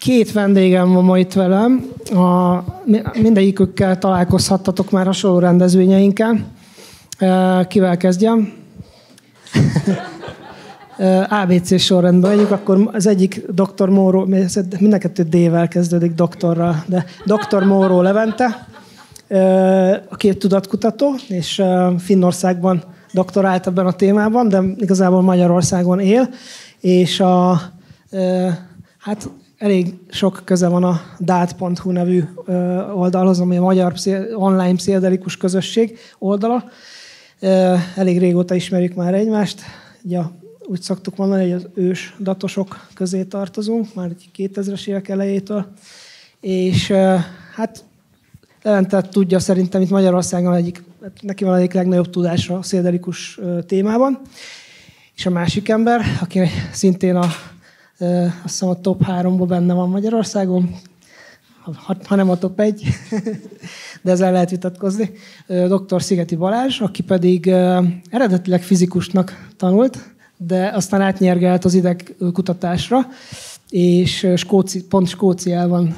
Két vendégem van ma itt velem. A, mindegyikükkel találkozhattatok már hasonló rendezvényeinken. Kivel kezdjem? ABC sorrendben megyünk, akkor az egyik Dr. Móró, mind a kettő D-vel kezdődik doktorral, de Dr. Móró Levente, a két tudatkutató, és Finnországban doktorált ebben a témában, de igazából Magyarországon él, és a, hát elég sok köze van a dát.hu nevű oldalhoz, ami a magyar online pszichedelikus közösség oldala. Elég régóta ismerjük már egymást. Ugye úgy szoktuk mondani, hogy az ős datosok közé tartozunk, már 2000-es évek elejétől. És hát Levente tudja szerintem itt Magyarországon egyik, neki van egyik legnagyobb tudása a széldelikus témában. És a másik ember, aki szintén a, azt hiszem a top 3-ban benne van Magyarországon, ha, ha nem a top 1, de ezzel lehet vitatkozni, dr. Szigeti Balázs, aki pedig eredetileg fizikusnak tanult, de aztán átnyergelt az ideg kutatásra, és Skóci, pont Skóciában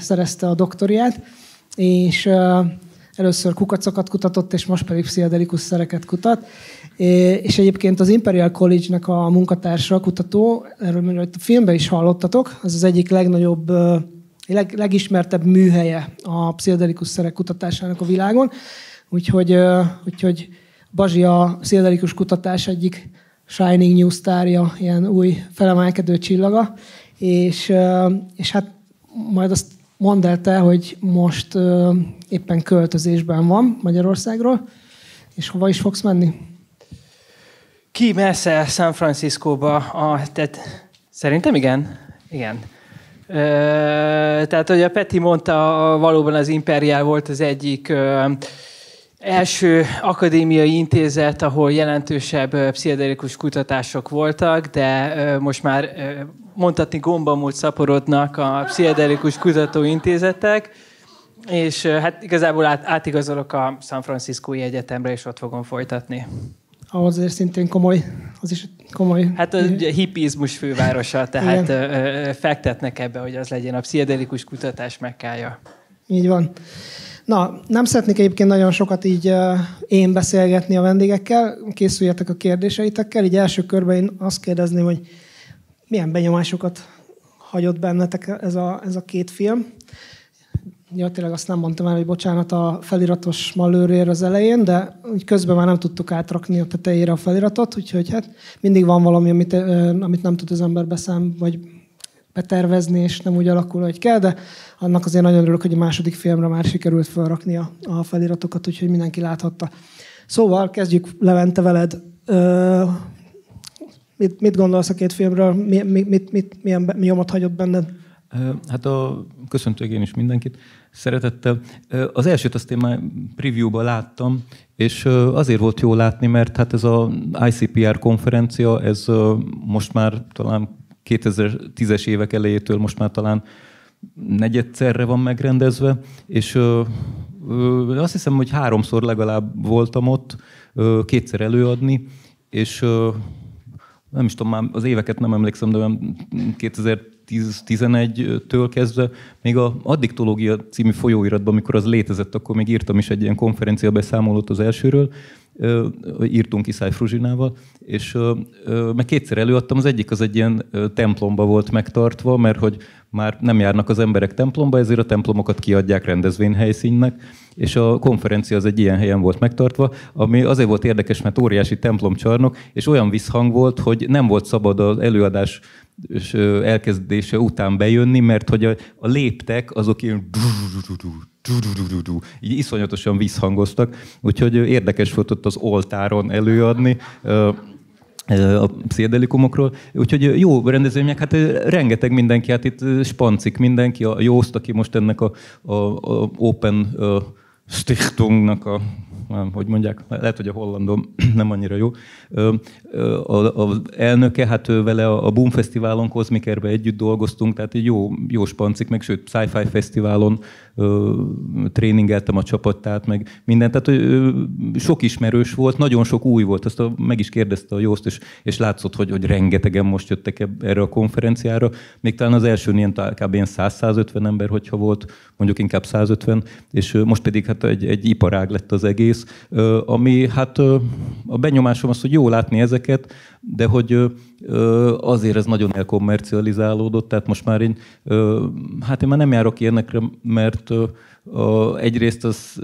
szerezte a doktoriát, és először kukacokat kutatott, és most pedig pszichedelikus szereket kutat. És egyébként az Imperial College-nek a munkatársa, kutató, erről a filmben is hallottatok, az az egyik legnagyobb, leg, legismertebb műhelye a pszichedelikus szerek kutatásának a világon. Úgyhogy, úgyhogy Bazsi a pszichedelikus kutatás egyik shining new sztárja, ilyen új felemelkedő csillaga, és, és hát majd azt mondd el te, hogy most éppen költözésben van Magyarországról, és hova is fogsz menni? Ki messze San Franciscóba, a, tehát szerintem igen, igen. Ö, tehát, hogy a Peti mondta, valóban az Imperial volt az egyik ö, első akadémiai intézet, ahol jelentősebb pszichedelikus kutatások voltak, de most már mondhatni gombamúlt szaporodnak a pszichedelikus kutatóintézetek, és hát igazából át, átigazolok a San Franciscói Egyetemre, és ott fogom folytatni. Azért szintén komoly, az is komoly. Hát a hippizmus fővárosa, tehát Igen. fektetnek ebbe, hogy az legyen a pszichedelikus kutatás mekkája. Így van. Na, nem szeretnék egyébként nagyon sokat így én beszélgetni a vendégekkel, készüljetek a kérdéseitekkel. Így első körben én azt kérdezném, hogy milyen benyomásokat hagyott bennetek ez a, ez a két film. Ja, tényleg azt nem mondtam el, hogy bocsánat a feliratos malőrér az elején, de úgy közben már nem tudtuk átrakni a tetejére a feliratot, úgyhogy hát mindig van valami, amit, amit nem tud az ember beszám, vagy betervezni, és nem úgy alakul, hogy kell, de annak azért nagyon örülök, hogy a második filmre már sikerült felrakni a, a feliratokat, úgyhogy mindenki láthatta. Szóval kezdjük Levente veled. Ö, mit, mit gondolsz a két filmről? Mi, mi, mit, mit, milyen nyomot hagyott benned? Hát a köszöntök én is mindenkit szeretettel. Az elsőt azt én már preview-ban láttam, és azért volt jó látni, mert hát ez a ICPR konferencia, ez most már talán 2010-es évek elejétől most már talán negyedszerre van megrendezve, és azt hiszem, hogy háromszor legalább voltam ott, kétszer előadni, és nem is tudom, már az éveket nem emlékszem, de 2011-től kezdve, még a Addiktológia című folyóiratban, amikor az létezett, akkor még írtam is egy ilyen konferencia beszámolót az elsőről, írtunk Iszály Fruzsinával, és meg kétszer előadtam, az egyik az egy ilyen templomba volt megtartva, mert hogy már nem járnak az emberek templomba, ezért a templomokat kiadják rendezvényhelyszínnek, és a konferencia az egy ilyen helyen volt megtartva, ami azért volt érdekes, mert óriási templomcsarnok, és olyan visszhang volt, hogy nem volt szabad az előadás elkezdése után bejönni, mert hogy a, a léptek azok ilyen így iszonyatosan visszhangoztak, úgyhogy érdekes volt ott az oltáron előadni a pszichedelikumokról. Úgyhogy jó rendezvények, hát rengeteg mindenki, hát itt spancik mindenki, a Jószt, aki most ennek a, a, a Open Stichtungnak a hogy mondják, lehet, hogy a hollandom nem annyira jó. Az elnöke, hát vele a Boom Fesztiválon, Kozmikerbe együtt dolgoztunk, tehát egy jó, jó spancik, meg sőt, Sci-Fi Fesztiválon tréningeltem a csapattát, meg mindent. Tehát sok ismerős volt, nagyon sok új volt, azt a, meg is kérdezte a Jószt, és, és látszott, hogy, hogy rengetegen most jöttek erre a konferenciára. Még talán az első ilyen kb. ilyen 100-150 ember, hogyha volt, mondjuk inkább 150, és most pedig hát egy, egy iparág lett az egész, ami hát a benyomásom az, hogy jó látni ezeket, de hogy azért ez nagyon elkommercializálódott, tehát most már én, hát én már nem járok ilyenekre, mert egyrészt az,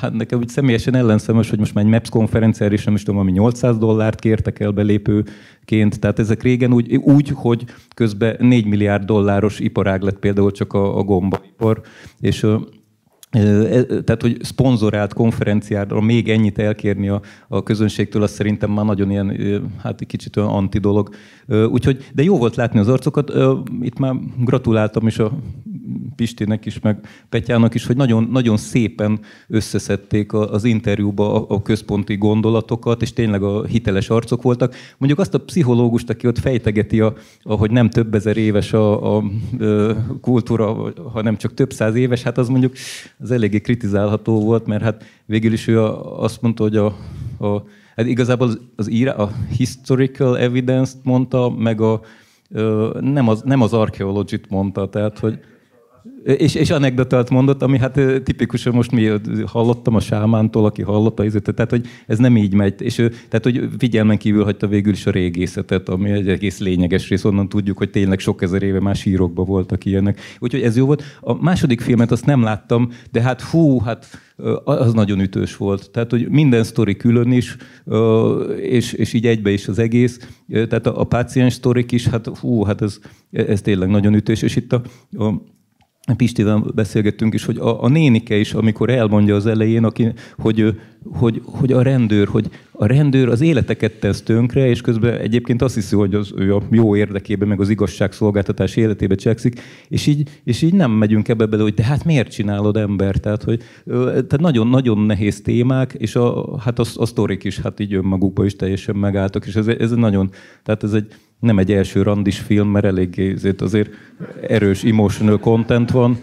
hát nekem úgy személyesen ellenszemes, hogy most már egy MAPS konferenciára is nem is tudom, ami 800 dollárt kértek el belépőként, tehát ezek régen úgy, úgy hogy közben 4 milliárd dolláros iparág lett például csak a, a gombaipar, és tehát, hogy szponzorált konferenciára még ennyit elkérni a, a közönségtől, az szerintem már nagyon ilyen, hát egy kicsit olyan anti dolog. Úgyhogy, de jó volt látni az arcokat. Itt már gratuláltam is a Pistinek is, meg Petyának is, hogy nagyon, nagyon szépen összeszedték az interjúba a, a központi gondolatokat, és tényleg a hiteles arcok voltak. Mondjuk azt a pszichológust, aki ott fejtegeti, a, hogy nem több ezer éves a, a, a kultúra, hanem csak több száz éves, hát az mondjuk az eléggé kritizálható volt, mert hát végül is ő azt mondta, hogy a, a hát igazából az, az íra, a historical evidence-t mondta, meg a, nem az, nem az archaeologit mondta, tehát hogy és, és anekdotát mondott, ami hát tipikusan most mi hallottam a sámántól, aki hallotta, ezért, tehát hogy ez nem így megy. És tehát, hogy figyelmen kívül hagyta végül is a régészetet, ami egy egész lényeges rész, onnan tudjuk, hogy tényleg sok ezer éve más sírokban voltak ilyenek. Úgyhogy ez jó volt. A második filmet azt nem láttam, de hát hú, hát az nagyon ütős volt. Tehát, hogy minden sztori külön is, és, és így egybe is az egész. Tehát a, a páciens sztorik is, hát hú, hát ez, ez tényleg nagyon ütős. És itt a, a Pistivel beszélgettünk is, hogy a, a nénike is, amikor elmondja az elején, aki, hogy, hogy, hogy a rendőr, hogy a rendőr az életeket tesz tönkre, és közben egyébként azt hiszi, hogy az ő a jó érdekében, meg az igazságszolgáltatás életébe cselekszik, és így, és így nem megyünk ebbe bele, hogy de hát miért csinálod ember? Tehát, hogy tehát nagyon, nagyon nehéz témák, és a, hát a, a sztorik is hát így önmagukban is teljesen megálltak, és ez, ez nagyon, tehát ez egy, nem egy első randis film, mert eléggé azért erős emotional content van,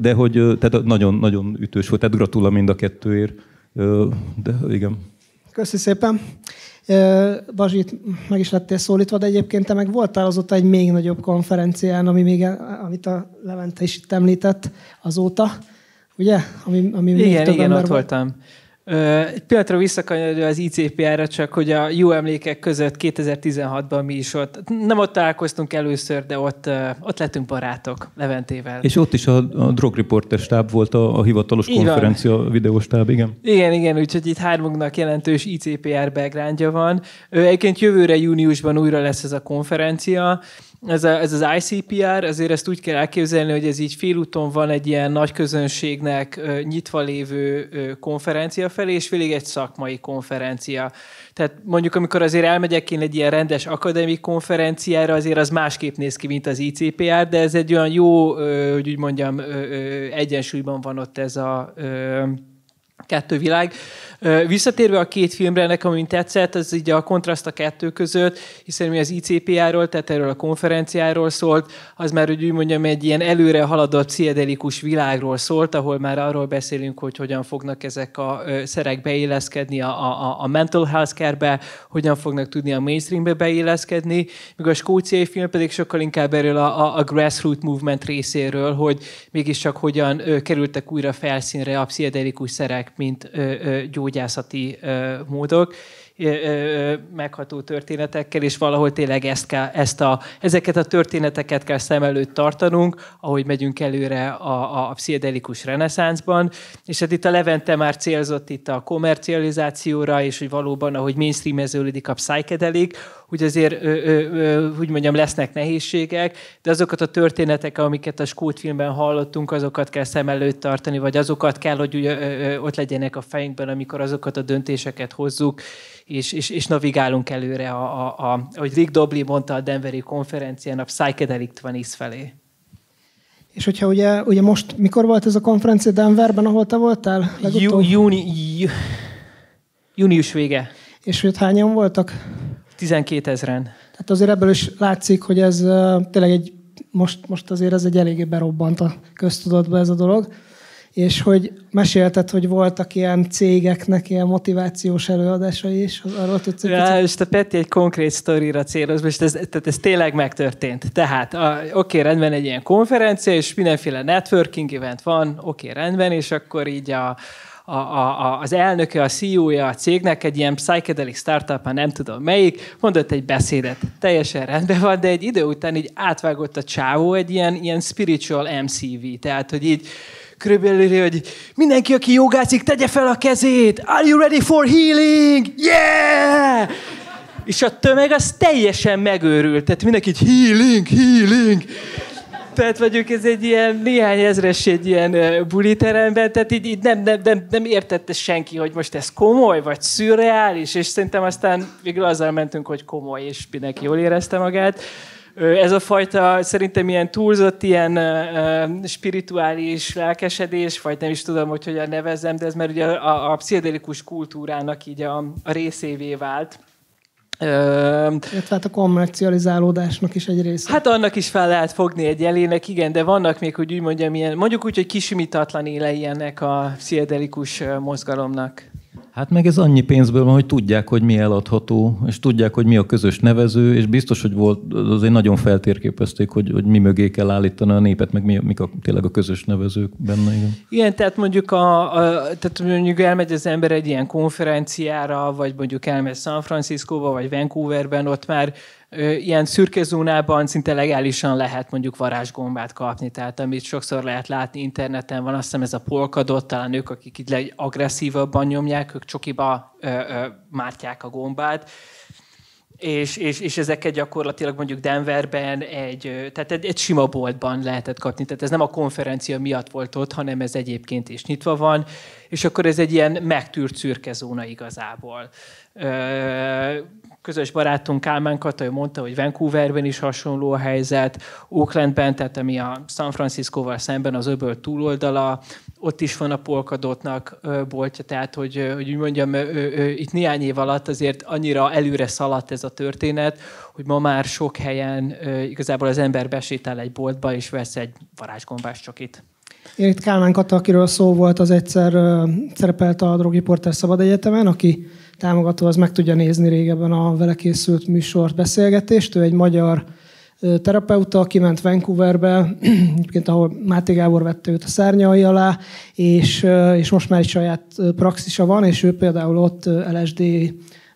de hogy tehát nagyon, nagyon ütős volt, tehát gratula mind a kettőért. De igen. Köszi szépen. Bazsit meg is lettél szólítva, de egyébként te meg voltál azóta egy még nagyobb konferencián, ami még, amit a Levente is itt említett azóta, ugye? Ami, ami igen, még igen, ott volt. voltam. Egy pillanatra visszakanyarodva az ICPR-ra, csak hogy a jó emlékek között 2016-ban mi is ott, nem ott találkoztunk először, de ott, ott lettünk barátok Leventével. És ott is a, a Drog Reporter stáb volt a, a hivatalos Így konferencia van. videóstáb, igen? Igen, igen, úgyhogy itt hármunknak jelentős ICPR backgroundja van. Egyébként jövőre júniusban újra lesz ez a konferencia, ez, a, ez az ICPR, azért ezt úgy kell elképzelni, hogy ez így félúton van egy ilyen nagy közönségnek nyitva lévő konferencia felé, és félig egy szakmai konferencia. Tehát mondjuk, amikor azért elmegyek én egy ilyen rendes akadémik konferenciára, azért az másképp néz ki, mint az ICPR, de ez egy olyan jó, hogy úgy mondjam, egyensúlyban van ott ez a kettő világ. Visszatérve a két filmre, nekem ami tetszett, az így a kontraszt a kettő között, hiszen mi az ICPA-ról, tehát erről a konferenciáról szólt, az már, úgy mondjam, egy ilyen előre haladott pszichedelikus világról szólt, ahol már arról beszélünk, hogy hogyan fognak ezek a szerek beilleszkedni a, a, a mental health care-be, hogyan fognak tudni a mainstreambe beilleszkedni, míg a skóciai film pedig sokkal inkább erről a, a, a grassroots movement részéről, hogy mégiscsak hogyan ö, kerültek újra felszínre a pszichedelikus szerek, mint ö, ö, gyógy gyógyászati módok, megható történetekkel, és valahol tényleg ezt kell, ezt a, ezeket a történeteket kell szem előtt tartanunk, ahogy megyünk előre a, a pszichedelikus reneszánszban, és hát itt a Levente már célzott itt a komercializációra, és hogy valóban, ahogy mainstreameződik a psychedelik, hogy azért, ö, ö, ö, úgy mondjam, lesznek nehézségek, de azokat a történetek, amiket a Skót filmben hallottunk, azokat kell szem előtt tartani, vagy azokat kell, hogy ö, ö, ott legyenek a fejünkben, amikor azokat a döntéseket hozzuk, és, és, és navigálunk előre, a, a, a, ahogy Rick Dobley mondta a Denveri konferencián, a Psychedelic 20 felé. És hogyha ugye, ugye most, mikor volt ez a konferencia Denverben, ahol te voltál? Jú, júni, jú, Június vége. És hogy hányan voltak? 12 ezeren. Tehát azért ebből is látszik, hogy ez tényleg egy, most, most azért ez egy eléggé berobbant a köztudatba ez a dolog és hogy mesélted, hogy voltak ilyen cégeknek ilyen motivációs előadásai is, az arról tudsz ja, és a Peti egy konkrét sztorira céloz, és ez, tehát ez tényleg megtörtént. Tehát, oké, okay, rendben egy ilyen konferencia, és mindenféle networking event van, oké, okay, rendben, és akkor így a, a, a, az elnöke, a CEO-ja a cégnek egy ilyen psychedelic startup, nem tudom melyik, mondott egy beszédet, teljesen rendben van, de egy idő után így átvágott a csávó egy ilyen, ilyen spiritual MCV, tehát hogy így körülbelül, hogy mindenki, aki jogázik, tegye fel a kezét. Are you ready for healing? Yeah! És a tömeg az teljesen megőrült. Tehát mindenki így healing, healing. Tehát vagyunk ez egy ilyen néhány ezres egy ilyen buliteremben, tehát így, így nem, nem, nem, nem értette senki, hogy most ez komoly, vagy szürreális, és szerintem aztán végül azzal mentünk, hogy komoly, és mindenki jól érezte magát. Ez a fajta szerintem ilyen túlzott, ilyen uh, spirituális lelkesedés, vagy nem is tudom, hogy hogyan nevezzem, de ez mert ugye a, a pszichedelikus kultúrának így a, a részévé vált. Illetve hát a kommercializálódásnak is egy része. Hát annak is fel lehet fogni egy elének, igen, de vannak még, hogy úgy mondjam, ilyen, mondjuk úgy, hogy kisimítatlan élei ennek a pszichedelikus mozgalomnak. Hát meg ez annyi pénzből van, hogy tudják, hogy mi eladható, és tudják, hogy mi a közös nevező, és biztos, hogy volt, azért nagyon feltérképezték, hogy, hogy mi mögé kell állítani a népet, meg mi, mik a, tényleg a közös nevezők benne. Igen, igen tehát mondjuk, a, a, tehát mondjuk elmegy az ember egy ilyen konferenciára, vagy mondjuk elmegy San Franciscóba, vagy Vancouverben, ott már ilyen szürke zónában szinte legálisan lehet mondjuk varázsgombát kapni, tehát amit sokszor lehet látni interneten, van azt hiszem ez a polkadott, talán ők, akik így agresszívabban nyomják, ők csokiba ö, ö, mártják a gombát, és, és, és ezeket gyakorlatilag mondjuk Denverben egy, tehát egy, egy sima boltban lehetett kapni. Tehát ez nem a konferencia miatt volt ott, hanem ez egyébként is nyitva van, és akkor ez egy ilyen megtűrt szürke zóna igazából közös barátunk Kálmán Kata, ő mondta, hogy Vancouverben is hasonló a helyzet, Oaklandben, tehát ami a San Franciscóval szemben az öböl túloldala, ott is van a Polkadotnak boltja, tehát hogy, hogy úgy mondjam, itt néhány év alatt azért annyira előre szaladt ez a történet, hogy ma már sok helyen igazából az ember besétál egy boltba, és vesz egy varázsgombás csokit. Én itt Kálmán Kata, akiről szó volt, az egyszer szerepelt a Drogiporter Szabad Egyetemen, aki támogató az meg tudja nézni régebben a vele készült műsort, beszélgetést. Ő egy magyar terapeuta, aki ment Vancouverbe, egyébként ahol Máté Gábor vette őt a szárnyai alá, és, és most már egy saját praxisa van, és ő például ott LSD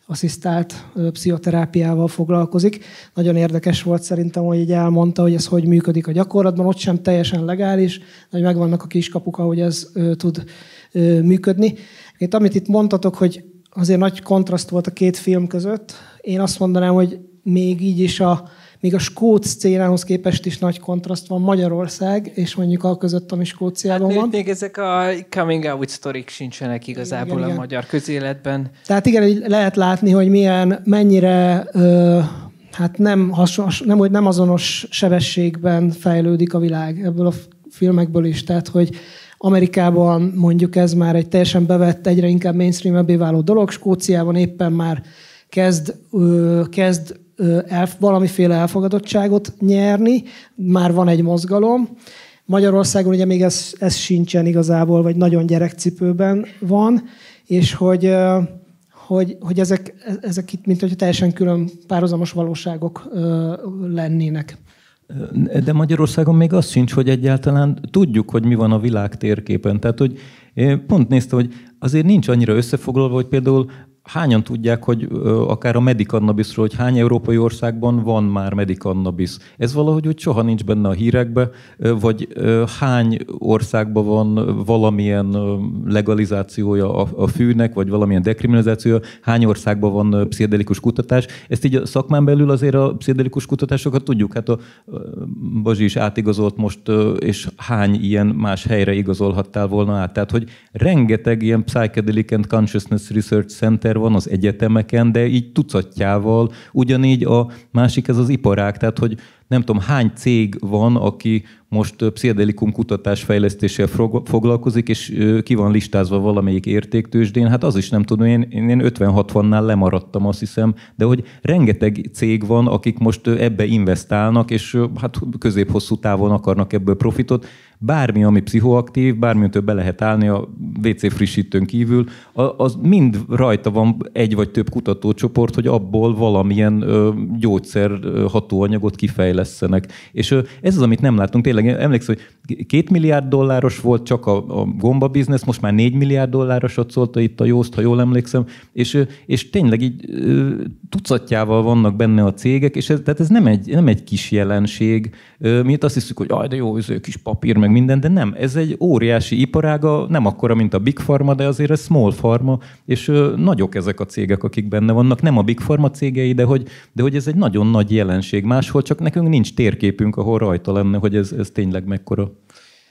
asszisztált pszichoterápiával foglalkozik. Nagyon érdekes volt szerintem, hogy így elmondta, hogy ez hogy működik a gyakorlatban. Ott sem teljesen legális, hogy megvannak a kiskapuk, ahogy ez tud működni. Itt, amit itt mondtatok, hogy azért nagy kontraszt volt a két film között. Én azt mondanám, hogy még így is a, még a skót szcénához képest is nagy kontraszt van Magyarország, és mondjuk a között, ami Skóciában hát, van. Még ezek a coming out sztorik sincsenek igazából igen, a igen. magyar közéletben. Tehát igen, lehet látni, hogy milyen, mennyire ö, hát nem, hasos, nem, nem azonos sebességben fejlődik a világ ebből a filmekből is. Tehát, hogy Amerikában mondjuk ez már egy teljesen bevett, egyre inkább mainstream váló dolog, Skóciában éppen már kezd, kezd el, valamiféle elfogadottságot nyerni, már van egy mozgalom. Magyarországon ugye még ez, ez sincsen igazából, vagy nagyon gyerekcipőben van, és hogy, hogy, hogy ezek, ezek itt, mint hogy teljesen külön párhuzamos valóságok lennének. De Magyarországon még az sincs, hogy egyáltalán tudjuk, hogy mi van a világ térképen. Tehát, hogy pont néztem, hogy azért nincs annyira összefoglalva, hogy például hányan tudják, hogy akár a medikannabisról, hogy hány európai országban van már medikannabis? Ez valahogy úgy soha nincs benne a hírekbe, vagy hány országban van valamilyen legalizációja a fűnek, vagy valamilyen dekriminalizációja, hány országban van pszichedelikus kutatás. Ezt így a szakmán belül azért a pszichedelikus kutatásokat tudjuk. Hát a Bazsi is átigazolt most, és hány ilyen más helyre igazolhattál volna át. Tehát, hogy rengeteg ilyen Psychedelic and Consciousness Research Center ember van az egyetemeken, de így tucatjával, ugyanígy a másik ez az iparág, tehát hogy nem tudom hány cég van, aki most pszichedelikum kutatás fejlesztéssel foglalkozik, és ki van listázva valamelyik értéktősdén, hát az is nem tudom, én, én 50-60-nál lemaradtam, azt hiszem, de hogy rengeteg cég van, akik most ebbe investálnak, és hát közép-hosszú távon akarnak ebből profitot, bármi, ami pszichoaktív, bármi, be lehet állni a WC frissítőn kívül, az mind rajta van egy vagy több kutatócsoport, hogy abból valamilyen gyógyszer hatóanyagot kifejlesztenek. És ez az, amit nem látunk. Tényleg emlékszem, hogy két milliárd dolláros volt csak a, a gomba biznisz, most már négy milliárd dollárosat szólta itt a Jószt, ha jól emlékszem, és, és tényleg így tucatjával vannak benne a cégek, és ez, tehát ez nem egy, nem egy kis jelenség. Mi azt hiszük, hogy aj, de jó, ez kis papír, meg minden, de nem. Ez egy óriási iparága, nem akkora, mint a Big Pharma, de azért ez small pharma, és nagyok ezek a cégek, akik benne vannak. Nem a Big Pharma cégei, de hogy, de hogy ez egy nagyon nagy jelenség máshol, csak nekünk nincs térképünk, ahol rajta lenne, hogy ez, ez tényleg mekkora.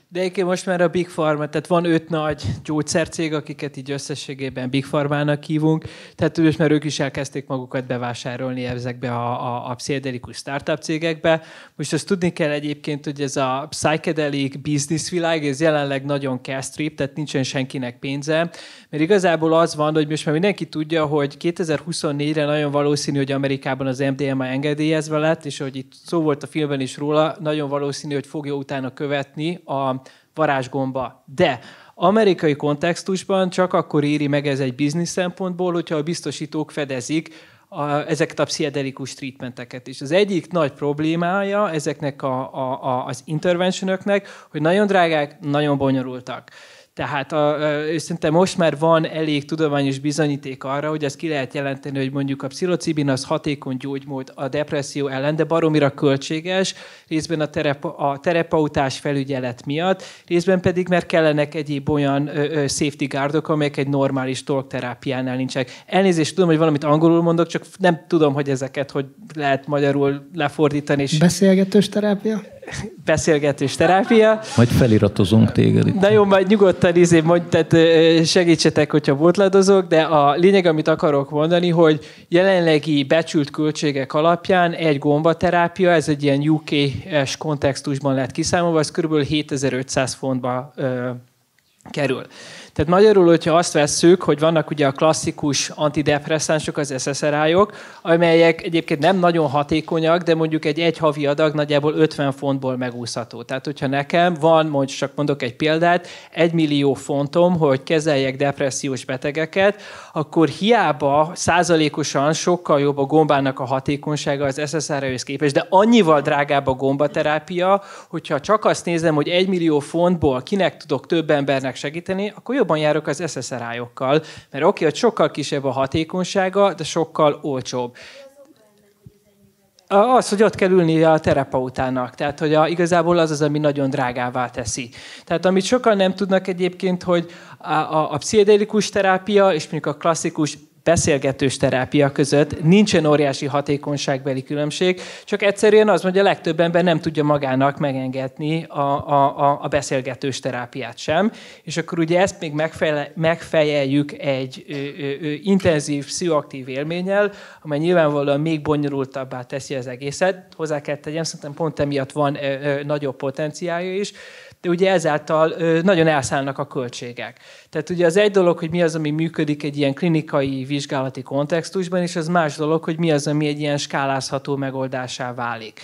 De egyébként most már a Big Pharma, tehát van öt nagy gyógyszercég, akiket így összességében Big Pharma-nak hívunk, tehát most már ők is elkezdték magukat bevásárolni ezekbe a, a, a pszichedelikus startup cégekbe. Most azt tudni kell egyébként, hogy ez a psychedelic business világ, ez jelenleg nagyon castrip, tehát nincsen senkinek pénze, mert igazából az van, hogy most már mindenki tudja, hogy 2024-re nagyon valószínű, hogy Amerikában az MDMA engedélyezve lett, és hogy itt szó volt a filmben is róla, nagyon valószínű, hogy fogja utána követni a varázsgomba. De amerikai kontextusban csak akkor éri meg ez egy biznisz szempontból, hogyha a biztosítók fedezik a, ezeket a pszichedelikus treatmenteket. És az egyik nagy problémája ezeknek a, a, a, az interventionöknek, hogy nagyon drágák, nagyon bonyolultak. Tehát a, szerintem most már van elég tudományos bizonyíték arra, hogy ezt ki lehet jelenteni, hogy mondjuk a pszilocibin az hatékony gyógymód a depresszió ellen, de baromira költséges, részben a, terepa, a terapeutás felügyelet miatt, részben pedig mert kellenek egyéb olyan ö, ö, safety guardok, amelyek egy normális terápiánál nincsenek. Elnézést tudom, hogy valamit angolul mondok, csak nem tudom, hogy ezeket hogy lehet magyarul lefordítani. És... Beszélgetős terápia? Beszélgetős terápia. Majd feliratozunk téged itt. Na jó, majd nyugodtan izé, mondj, tehát segítsetek, hogyha botladozok, de a lényeg, amit akarok mondani, hogy jelenlegi becsült költségek alapján egy gombaterápia, ez egy ilyen UK-es kontextusban lett kiszámolva, az kb. 7500 fontba ö, kerül. Tehát magyarul, hogyha azt vesszük, hogy vannak ugye a klasszikus antidepresszánsok, az SSRI-ok, amelyek egyébként nem nagyon hatékonyak, de mondjuk egy egy havi adag nagyjából 50 fontból megúszható. Tehát, hogyha nekem van, mondjuk csak mondok egy példát, egy millió fontom, hogy kezeljek depressziós betegeket, akkor hiába százalékosan sokkal jobb a gombának a hatékonysága az SSRI-hoz képest, de annyival drágább a gombaterápia, hogyha csak azt nézem, hogy egy millió fontból kinek tudok több embernek segíteni, akkor jobb jobban járok az SSRI-okkal, mert oké, hogy sokkal kisebb a hatékonysága, de sokkal olcsóbb. Az, hogy ott kell ülni a terapeutának. Tehát, hogy a, igazából az az, ami nagyon drágává teszi. Tehát, amit sokan nem tudnak egyébként, hogy a, a, a pszichedelikus terápia és mondjuk a klasszikus beszélgetős terápia között. Nincsen óriási hatékonyságbeli különbség, csak egyszerűen az, hogy a legtöbb ember nem tudja magának megengedni a, a, a beszélgetős terápiát sem, és akkor ugye ezt még megfele, megfejeljük egy ö, ö, ö, intenzív, pszichoaktív élménnyel, amely nyilvánvalóan még bonyolultabbá teszi az egészet. Hozzá kell tegyem, szerintem pont emiatt van ö, ö, nagyobb potenciálja is, de ugye ezáltal nagyon elszállnak a költségek. Tehát ugye az egy dolog, hogy mi az, ami működik egy ilyen klinikai vizsgálati kontextusban, és az más dolog, hogy mi az, ami egy ilyen skálázható megoldásá válik.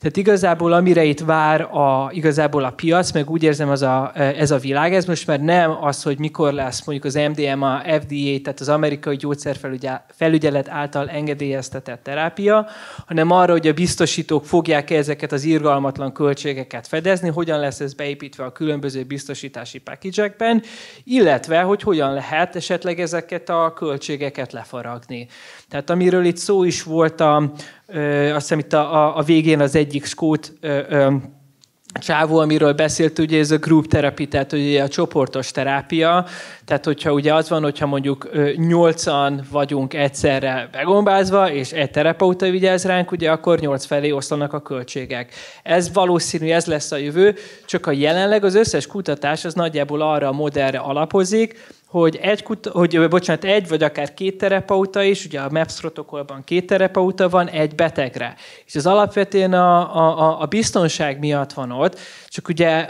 Tehát igazából amire itt vár a, igazából a piac, meg úgy érzem az a, ez a világ, ez most már nem az, hogy mikor lesz mondjuk az MDMA, FDA, tehát az amerikai gyógyszerfelügyelet által engedélyeztetett terápia, hanem arra, hogy a biztosítók fogják ezeket az irgalmatlan költségeket fedezni, hogyan lesz ez beépítve a különböző biztosítási package illetve, hogy hogyan lehet esetleg ezeket a költségeket lefaragni. Tehát amiről itt szó is volt, a, ö, azt hiszem itt a, a végén az egyik skót ö, ö, csávó, amiről beszélt, ugye ez a group therapy, tehát ugye a csoportos terápia, tehát hogyha ugye az van, hogyha mondjuk nyolcan vagyunk egyszerre begombázva, és egy terapeuta vigyáz ránk, ugye akkor nyolc felé oszlanak a költségek. Ez valószínű, ez lesz a jövő, csak a jelenleg az összes kutatás az nagyjából arra a modellre alapozik, hogy egy, kut- hogy, bocsánat, egy vagy akár két terapeuta is, ugye a MAPS protokollban két terapeuta van egy betegre. És ez alapvetően a, a, a biztonság miatt van ott, csak ugye,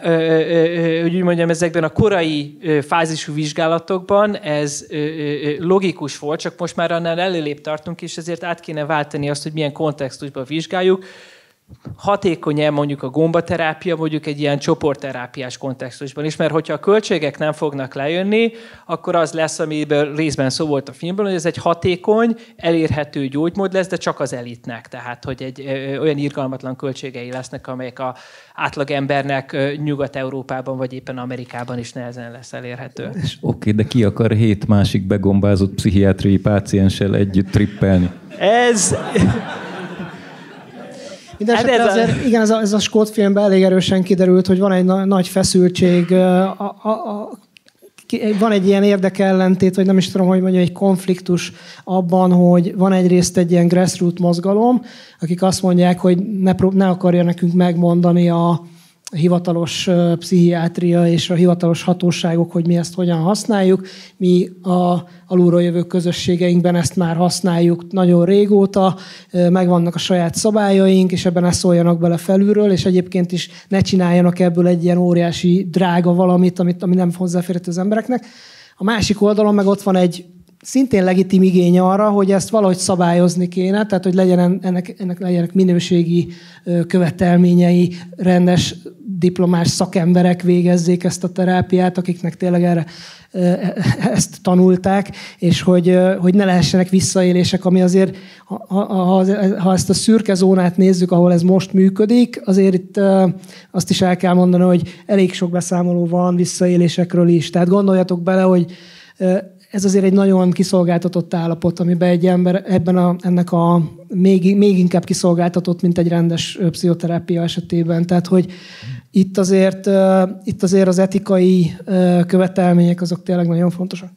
hogy úgy mondjam, ezekben a korai fázisú vizsgálatokban ez logikus volt, csak most már annál előlébb tartunk, és ezért át kéne váltani azt, hogy milyen kontextusban vizsgáljuk hatékony-e mondjuk a gombaterápia mondjuk egy ilyen csoportterápiás kontextusban is, mert hogyha a költségek nem fognak lejönni, akkor az lesz, amiben részben szó volt a filmben, hogy ez egy hatékony, elérhető gyógymód lesz, de csak az elitnek. Tehát, hogy egy ö, olyan irgalmatlan költségei lesznek, amelyek a átlag embernek Nyugat-Európában vagy éppen Amerikában is nehezen lesz elérhető. Oké, okay, de ki akar hét másik begombázott pszichiátriai pácienssel együtt trippelni? Ez... Mindenesetre hát ez azért, a... igen, ez a, ez a skót filmben elég erősen kiderült, hogy van egy na- nagy feszültség, a, a, a, van egy ilyen érdekellentét, vagy nem is tudom, hogy mondja, egy konfliktus abban, hogy van egyrészt egy ilyen grassroot mozgalom, akik azt mondják, hogy ne, ne akarja nekünk megmondani a hivatalos pszichiátria és a hivatalos hatóságok, hogy mi ezt hogyan használjuk. Mi a alulról jövő közösségeinkben ezt már használjuk nagyon régóta, megvannak a saját szabályaink, és ebben ne szóljanak bele felülről, és egyébként is ne csináljanak ebből egy ilyen óriási drága valamit, amit, ami nem hozzáférhető az embereknek. A másik oldalon meg ott van egy szintén legitim igény arra, hogy ezt valahogy szabályozni kéne, tehát hogy legyen ennek, ennek legyenek minőségi követelményei, rendes diplomás szakemberek végezzék ezt a terápiát, akiknek tényleg erre ezt tanulták, és hogy, hogy ne lehessenek visszaélések, ami azért, ha, ha, ha ezt a szürke zónát nézzük, ahol ez most működik, azért itt azt is el kell mondani, hogy elég sok beszámoló van visszaélésekről is. Tehát gondoljatok bele, hogy ez azért egy nagyon kiszolgáltatott állapot, amiben egy ember ebben a, ennek a még, még inkább kiszolgáltatott, mint egy rendes pszichoterápia esetében. Tehát, hogy itt azért, itt azért az etikai követelmények azok tényleg nagyon fontosak.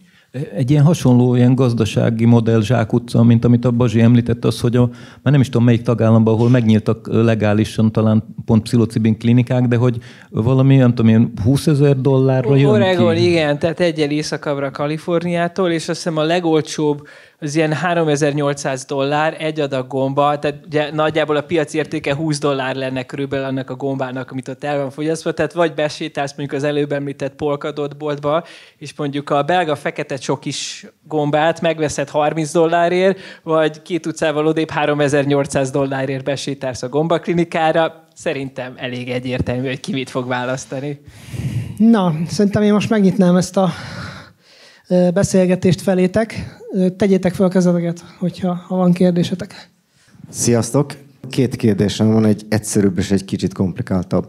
Egy ilyen hasonló ilyen gazdasági modell zsákutca, mint amit a Bazsi említett, az, hogy a, már nem is tudom melyik tagállamban, ahol megnyíltak legálisan talán pont pszilocibin klinikák, de hogy valami, nem tudom, ilyen 20 ezer dollárra jön Oregon, ki. igen, tehát egyel északabbra Kaliforniától, és azt hiszem a legolcsóbb az ilyen 3800 dollár egy adag gomba, tehát ugye nagyjából a piaci értéke 20 dollár lenne körülbelül annak a gombának, amit ott el van fogyasztva, tehát vagy besétálsz mondjuk az előbb említett polkadott boltba, és mondjuk a belga fekete csokis gombát megveszed 30 dollárért, vagy két utcával odébb 3800 dollárért besétálsz a gombaklinikára, szerintem elég egyértelmű, hogy ki mit fog választani. Na, szerintem én most megnyitnám ezt a beszélgetést felétek. Tegyétek fel a kezeteket, hogyha ha van kérdésetek. Sziasztok! Két kérdésem van, egy egyszerűbb és egy kicsit komplikáltabb.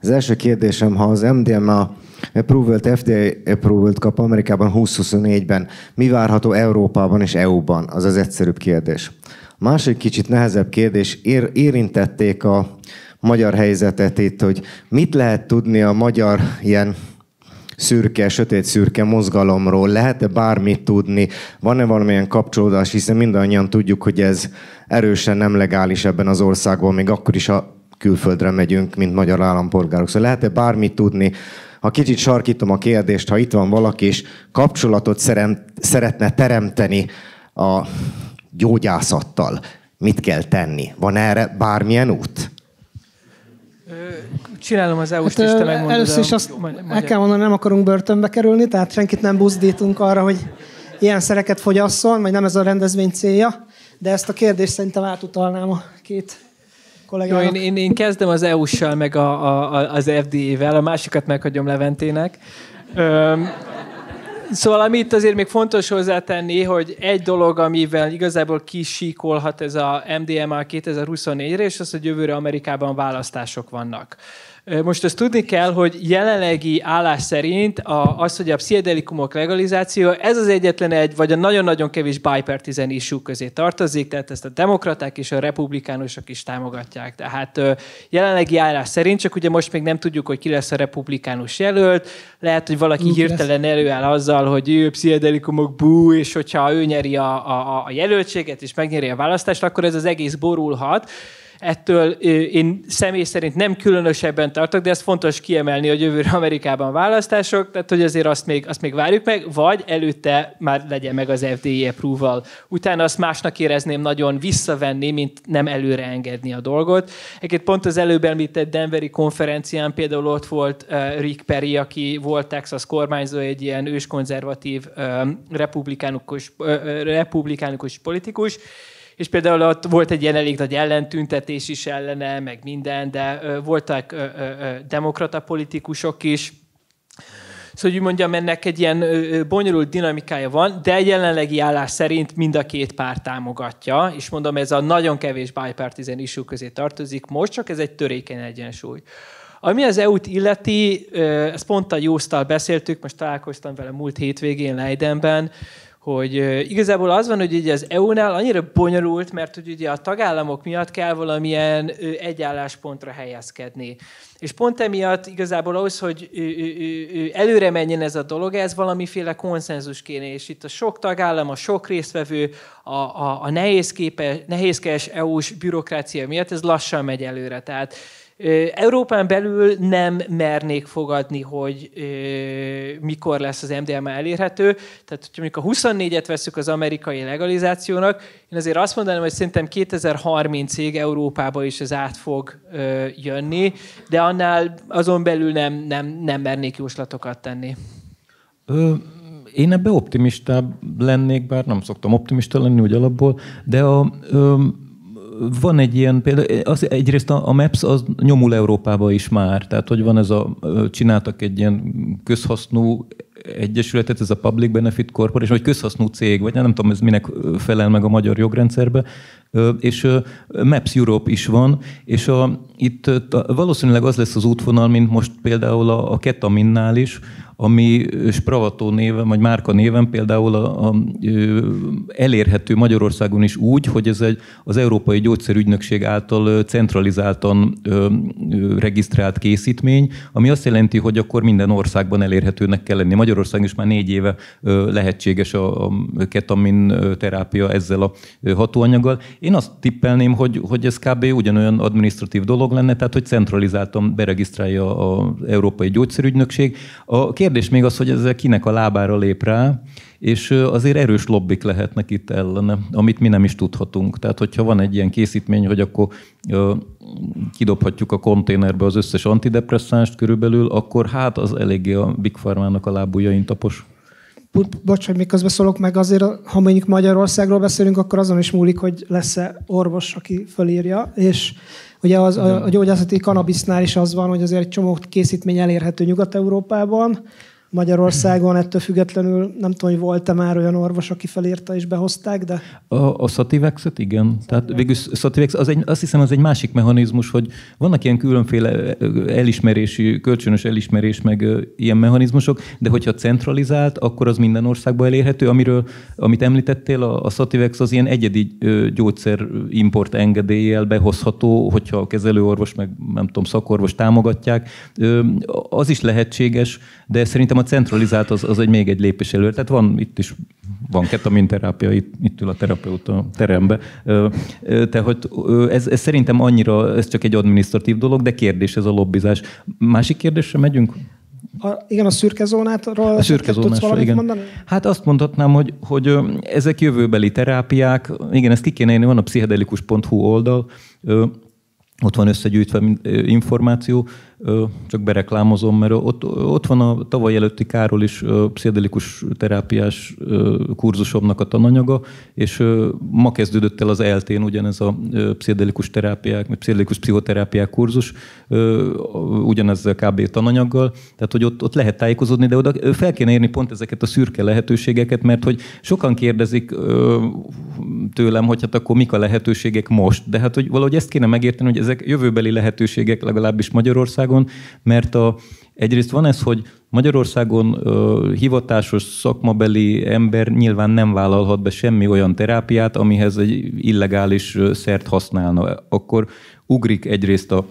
Az első kérdésem, ha az MDMA approved, FDA approved kap Amerikában 2024-ben, mi várható Európában és EU-ban? Az az egyszerűbb kérdés. A másik kicsit nehezebb kérdés, ér, érintették a magyar helyzetet itt, hogy mit lehet tudni a magyar ilyen szürke, sötét szürke mozgalomról? Lehet-e bármit tudni? Van-e valamilyen kapcsolódás? Hiszen mindannyian tudjuk, hogy ez erősen nem legális ebben az országban, még akkor is a külföldre megyünk, mint magyar állampolgárok. Szóval lehet-e bármit tudni? Ha kicsit sarkítom a kérdést, ha itt van valaki, és kapcsolatot szeretne teremteni a gyógyászattal, mit kell tenni? Van erre bármilyen út? Csinálom az EU-st, hát, megmondod. Először is azt el kell mondani, nem akarunk börtönbe kerülni, tehát senkit nem buzdítunk arra, hogy ilyen szereket fogyasszon, vagy nem ez a rendezvény célja, de ezt a kérdést szerintem átutalnám a két kollégának. Jó, én, én, én kezdem az EU-ssal, meg a, a, az FDA-vel, a másikat meghagyom Leventének. Öm, Szóval amit azért még fontos hozzátenni, hogy egy dolog, amivel igazából kisíkolhat ez a MDMA 2024-re, és az, hogy jövőre Amerikában választások vannak. Most azt tudni kell, hogy jelenlegi állás szerint a, az, hogy a pszichedelikumok legalizáció, ez az egyetlen egy, vagy a nagyon-nagyon kevés bipartisan issue közé tartozik, tehát ezt a demokraták és a republikánusok is támogatják. Tehát jelenlegi állás szerint, csak ugye most még nem tudjuk, hogy ki lesz a republikánus jelölt, lehet, hogy valaki hirtelen előáll azzal, hogy ő pszichedelikumok bú, és hogyha ő nyeri a, a, a jelöltséget és megnyeri a választást, akkor ez az egész borulhat ettől én személy szerint nem különösebben tartok, de ez fontos kiemelni, hogy jövőre Amerikában választások, tehát hogy azért azt még, azt még várjuk meg, vagy előtte már legyen meg az FDA approval. Utána azt másnak érezném nagyon visszavenni, mint nem előre engedni a dolgot. Egyébként pont az előbb említett Denveri konferencián például ott volt Rick Perry, aki volt Texas kormányzó, egy ilyen őskonzervatív republikánus, uh, republikánus politikus, és például ott volt egy ilyen elég nagy ellentüntetés is ellene, meg minden, de voltak uh, demokrata politikusok is, Szóval, hogy mondjam, ennek egy ilyen bonyolult dinamikája van, de jelenlegi állás szerint mind a két párt támogatja, és mondom, ez a nagyon kevés bipartisan issue közé tartozik. Most, csak ez egy törékeny egyensúly. Ami az EU-t illeti, ezt pont a Jósztal beszéltük, most találkoztam vele múlt hétvégén Leidenben, hogy igazából az van, hogy ugye az EU-nál annyira bonyolult, mert hogy ugye a tagállamok miatt kell valamilyen egyálláspontra helyezkedni. És pont emiatt igazából ahhoz, hogy előre menjen ez a dolog, ez valamiféle konszenzus kéne, és itt a sok tagállam, a sok résztvevő, a, a, a nehézképe, nehézkes EU-s bürokrácia miatt ez lassan megy előre. Tehát Európán belül nem mernék fogadni, hogy mikor lesz az MDMA elérhető. Tehát, hogyha mondjuk a 24-et veszük az amerikai legalizációnak, én azért azt mondanám, hogy szerintem 2030-ig Európába is ez át fog jönni, de annál azon belül nem, nem, nem mernék jóslatokat tenni. Ö, én ebbe optimistább lennék, bár nem szoktam optimista lenni úgy alapból, de a, ö, van egy ilyen példa, az, egyrészt a, a MAPS az nyomul Európába is már, tehát hogy van ez a, csináltak egy ilyen közhasznú egyesületet, ez a Public Benefit Corporation, vagy közhasznú cég, vagy nem tudom, ez minek felel meg a magyar jogrendszerbe, és Maps Europe is van, és a, itt valószínűleg az lesz az útvonal, mint most például a, a ketaminnál is, ami Spravato néven, vagy márka néven például a, a, elérhető Magyarországon is úgy, hogy ez egy, az Európai Gyógyszerügynökség által centralizáltan ö, ö, regisztrált készítmény, ami azt jelenti, hogy akkor minden országban elérhetőnek kell lenni. Magyarországon is már négy éve ö, lehetséges a, a ketamin terápia ezzel a hatóanyaggal. Én azt tippelném, hogy, hogy ez kb. ugyanolyan administratív dolog lenne, tehát hogy centralizáltan beregisztrálja az Európai Gyógyszerügynökség. A kérdés még az, hogy ez kinek a lábára lép rá, és azért erős lobbik lehetnek itt ellene, amit mi nem is tudhatunk. Tehát, hogyha van egy ilyen készítmény, hogy akkor kidobhatjuk a konténerbe az összes antidepresszánst körülbelül, akkor hát az eléggé a Big Pharmának a lábujjain tapos. Bocs, hogy még közbeszólok meg azért, ha mondjuk Magyarországról beszélünk, akkor azon is múlik, hogy lesz-e orvos, aki fölírja, és ugye az, a, a gyógyászati kanabisznál is az van, hogy azért egy csomó készítmény elérhető Nyugat-Európában, Magyarországon ettől függetlenül nem tudom, hogy volt-e már olyan orvos, aki felírta és behozták, de... A, a Sativex-et igen. Tehát végül Sativex, az egy, azt hiszem, az egy másik mechanizmus, hogy vannak ilyen különféle elismerési, kölcsönös elismerés, meg ilyen mechanizmusok, de hogyha centralizált, akkor az minden országban elérhető. Amiről, amit említettél, a, a Sativex az ilyen egyedi gyógyszer import engedéllyel behozható, hogyha a kezelőorvos, meg nem tudom, szakorvos támogatják. Az is lehetséges, de szerintem a centralizált az, az egy még egy lépés előre. Tehát van itt is van ketaminterápia, itt, itt ül a terapeuta terembe. Tehát ez, ez szerintem annyira, ez csak egy administratív dolog, de kérdés ez a lobbizás. Másik kérdésre megyünk? A, igen, a szürke zónátról a szürke zónásról, igen. Mondani? Hát azt mondhatnám, hogy, hogy ezek jövőbeli terápiák, igen, ezt ki kéne írni, van a pszichedelikus.hu oldal, ott van összegyűjtve információ, csak bereklámozom, mert ott, ott van a tavaly előtti Károl is pszichedelikus terápiás kurzusomnak a tananyaga, és ma kezdődött el az eltén ugyanez a pszichedelikus terápiák, pszichedelikus pszichoterápiák kurzus, ugyanezzel kb. tananyaggal, tehát hogy ott, ott lehet tájékozódni, de oda fel kéne érni pont ezeket a szürke lehetőségeket, mert hogy sokan kérdezik tőlem, hogy hát akkor mik a lehetőségek most, de hát hogy valahogy ezt kéne megérteni, hogy ezek jövőbeli lehetőségek legalábbis Magyarország, Magyarországon, mert a, egyrészt van ez, hogy Magyarországon ö, hivatásos szakmabeli ember nyilván nem vállalhat be semmi olyan terápiát, amihez egy illegális szert használna. Akkor ugrik egyrészt a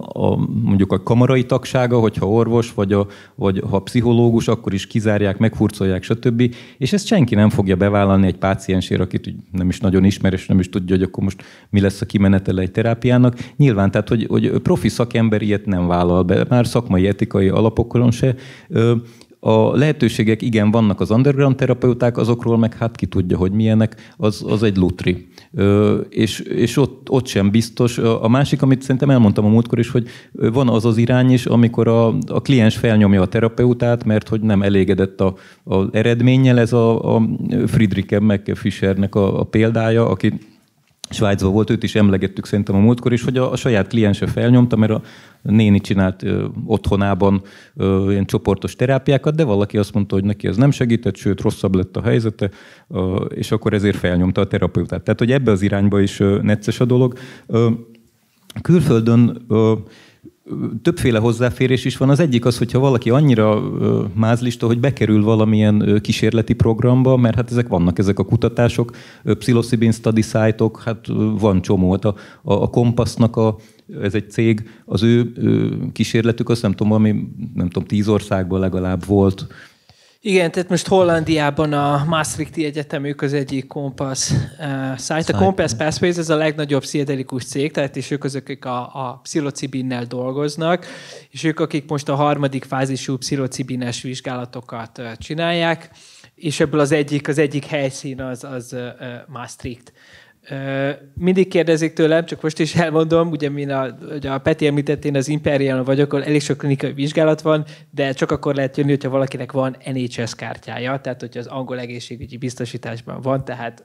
a, mondjuk a kamarai tagsága, hogyha orvos, vagy, a, vagy ha pszichológus, akkor is kizárják, megfurcolják, stb. És ezt senki nem fogja bevállalni egy páciensért, akit nem is nagyon ismer, és nem is tudja, hogy akkor most mi lesz a kimenetele egy terápiának. Nyilván, tehát, hogy, hogy profi szakember ilyet nem vállal be, már szakmai, etikai alapokon se. A lehetőségek igen vannak az underground terapeuták, azokról meg hát ki tudja, hogy milyenek, az, az egy lutri. Ö, és és ott, ott sem biztos. A másik, amit szerintem elmondtam a múltkor is, hogy van az az irány is, amikor a, a kliens felnyomja a terapeutát, mert hogy nem elégedett a, a eredménnyel, ez a, a Friedrich McFishernek a, a példája, aki Svájcban volt, őt is emlegettük szerintem a múltkor is, hogy a, a saját kliense felnyomta, mert a néni csinált ö, otthonában ö, ilyen csoportos terápiákat, de valaki azt mondta, hogy neki ez nem segített, sőt rosszabb lett a helyzete, ö, és akkor ezért felnyomta a terapeutát. Tehát, hogy ebbe az irányba is ö, necces a dolog. Ö, külföldön ö, többféle hozzáférés is van. Az egyik az, hogyha valaki annyira mázlista, hogy bekerül valamilyen kísérleti programba, mert hát ezek vannak, ezek a kutatások, psilocybin study site-ok, hát van csomó. Hát a, a, a Kompassnak a, ez egy cég, az ő kísérletük, azt nem tudom, ami nem tudom, tíz országban legalább volt, igen, tehát most Hollandiában a Maastrichti Egyetemük az egyik Compass uh, site. A Compass Pathways ez a legnagyobb pszichedelikus cég, tehát és ők azok, akik a, a pszilocibinnel dolgoznak, és ők, akik most a harmadik fázisú pszilocibines vizsgálatokat uh, csinálják, és ebből az egyik, az egyik helyszín az, az uh, Maastricht. Mindig kérdezik tőlem, csak most is elmondom, ugye, mint a, ugye a Peti említett, én az Imperial vagyok, ahol elég sok klinikai vizsgálat van, de csak akkor lehet jönni, hogyha valakinek van NHS kártyája, tehát hogyha az angol egészségügyi biztosításban van, tehát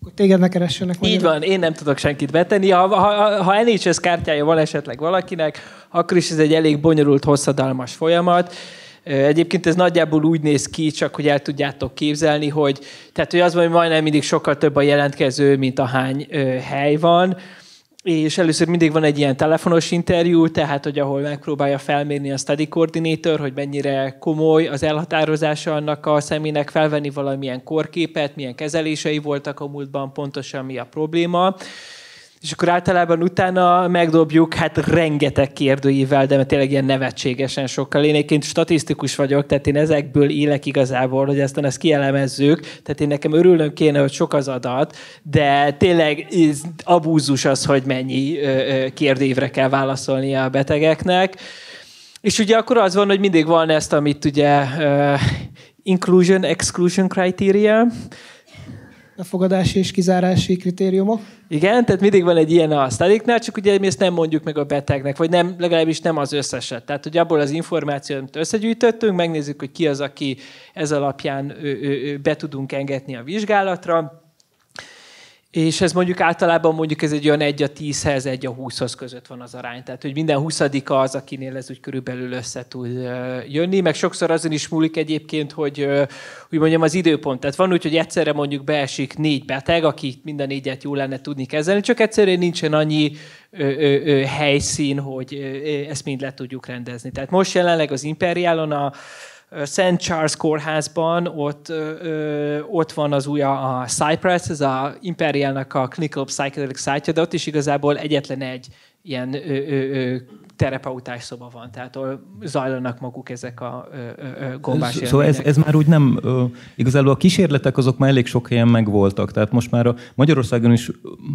akkor téged ne keressenek. Így van, én nem tudok senkit betenni. Ha, ha, ha NHS kártyája van esetleg valakinek, akkor is ez egy elég bonyolult, hosszadalmas folyamat. Egyébként ez nagyjából úgy néz ki, csak hogy el tudjátok képzelni, hogy, tehát, hogy az van, hogy majdnem mindig sokkal több a jelentkező, mint a hány hely van, és először mindig van egy ilyen telefonos interjú, tehát, hogy ahol megpróbálja felmérni a study coordinator, hogy mennyire komoly az elhatározása annak a személynek, felvenni valamilyen korképet, milyen kezelései voltak a múltban, pontosan mi a probléma és akkor általában utána megdobjuk hát rengeteg kérdőível, de tényleg ilyen nevetségesen sokkal. Én egyébként statisztikus vagyok, tehát én ezekből élek igazából, hogy aztán ezt kielemezzük. Tehát én nekem örülnöm kéne, hogy sok az adat, de tényleg abúzus az, hogy mennyi kérdőívre kell válaszolni a betegeknek. És ugye akkor az van, hogy mindig van ezt, amit ugye uh, inclusion, exclusion criteria, befogadási és kizárási kritériumok. Igen, tehát mindig van egy ilyen a sztadiknál, csak ugye mi ezt nem mondjuk meg a betegnek, vagy nem, legalábbis nem az összeset. Tehát, hogy abból az információt, amit összegyűjtöttünk, megnézzük, hogy ki az, aki ez alapján ő, ő, ő be tudunk engedni a vizsgálatra, és ez mondjuk általában mondjuk ez egy olyan 1 a 10-hez, 1 a 20-hoz között van az arány. Tehát, hogy minden 20 az, akinél ez úgy körülbelül össze tud jönni. Meg sokszor azon is múlik egyébként, hogy úgy mondjam az időpont. Tehát van úgy, hogy egyszerre mondjuk beesik négy beteg, aki minden négyet jól lenne tudni kezelni, csak egyszerűen nincsen annyi ö, ö, ö, helyszín, hogy ezt mind le tudjuk rendezni. Tehát most jelenleg az Imperialon a St. Charles kórházban ott, ö, ott van az új a Cypress, ez a Imperialnak a Clinical Psychedelic site de ott is igazából egyetlen egy ilyen ö, ö, ö, terapeutás szoba van, tehát ahol zajlanak maguk ezek a gombás Szóval ez, ez már úgy nem, igazából a kísérletek azok már elég sok helyen megvoltak, tehát most már a Magyarországon is,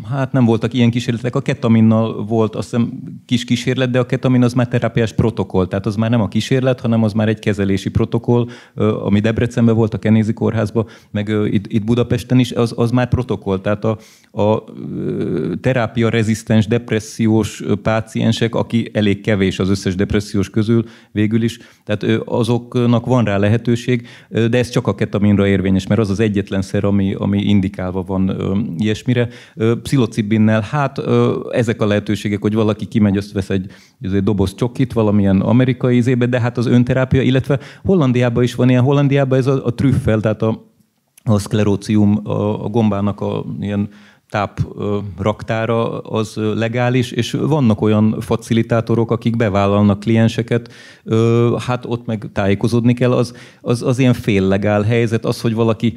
hát nem voltak ilyen kísérletek, a ketaminnal volt azt hiszem kis kísérlet, de a ketamin az már terápiás protokoll, tehát az már nem a kísérlet, hanem az már egy kezelési protokoll, ami Debrecenben volt, a Kenézi kórházban, meg itt, itt Budapesten is, az, az már protokoll, tehát a, a terápia rezisztens depressziós páciensek, aki elég kevés az összes depressziós közül végül is, tehát azoknak van rá lehetőség, de ez csak a ketaminra érvényes, mert az az egyetlen szer, ami, ami indikálva van ilyesmire. Pszilocibinnel, hát ezek a lehetőségek, hogy valaki kimegy, azt vesz egy, egy doboz csokit valamilyen amerikai izébe, de hát az önterápia, illetve Hollandiában is van ilyen, Hollandiában ez a, a trüffel, tehát a, a szklerócium, a, a gombának a ilyen táp raktára az legális, és vannak olyan facilitátorok, akik bevállalnak klienseket, hát ott meg tájékozódni kell, az, az, az ilyen féllegál helyzet, az, hogy valaki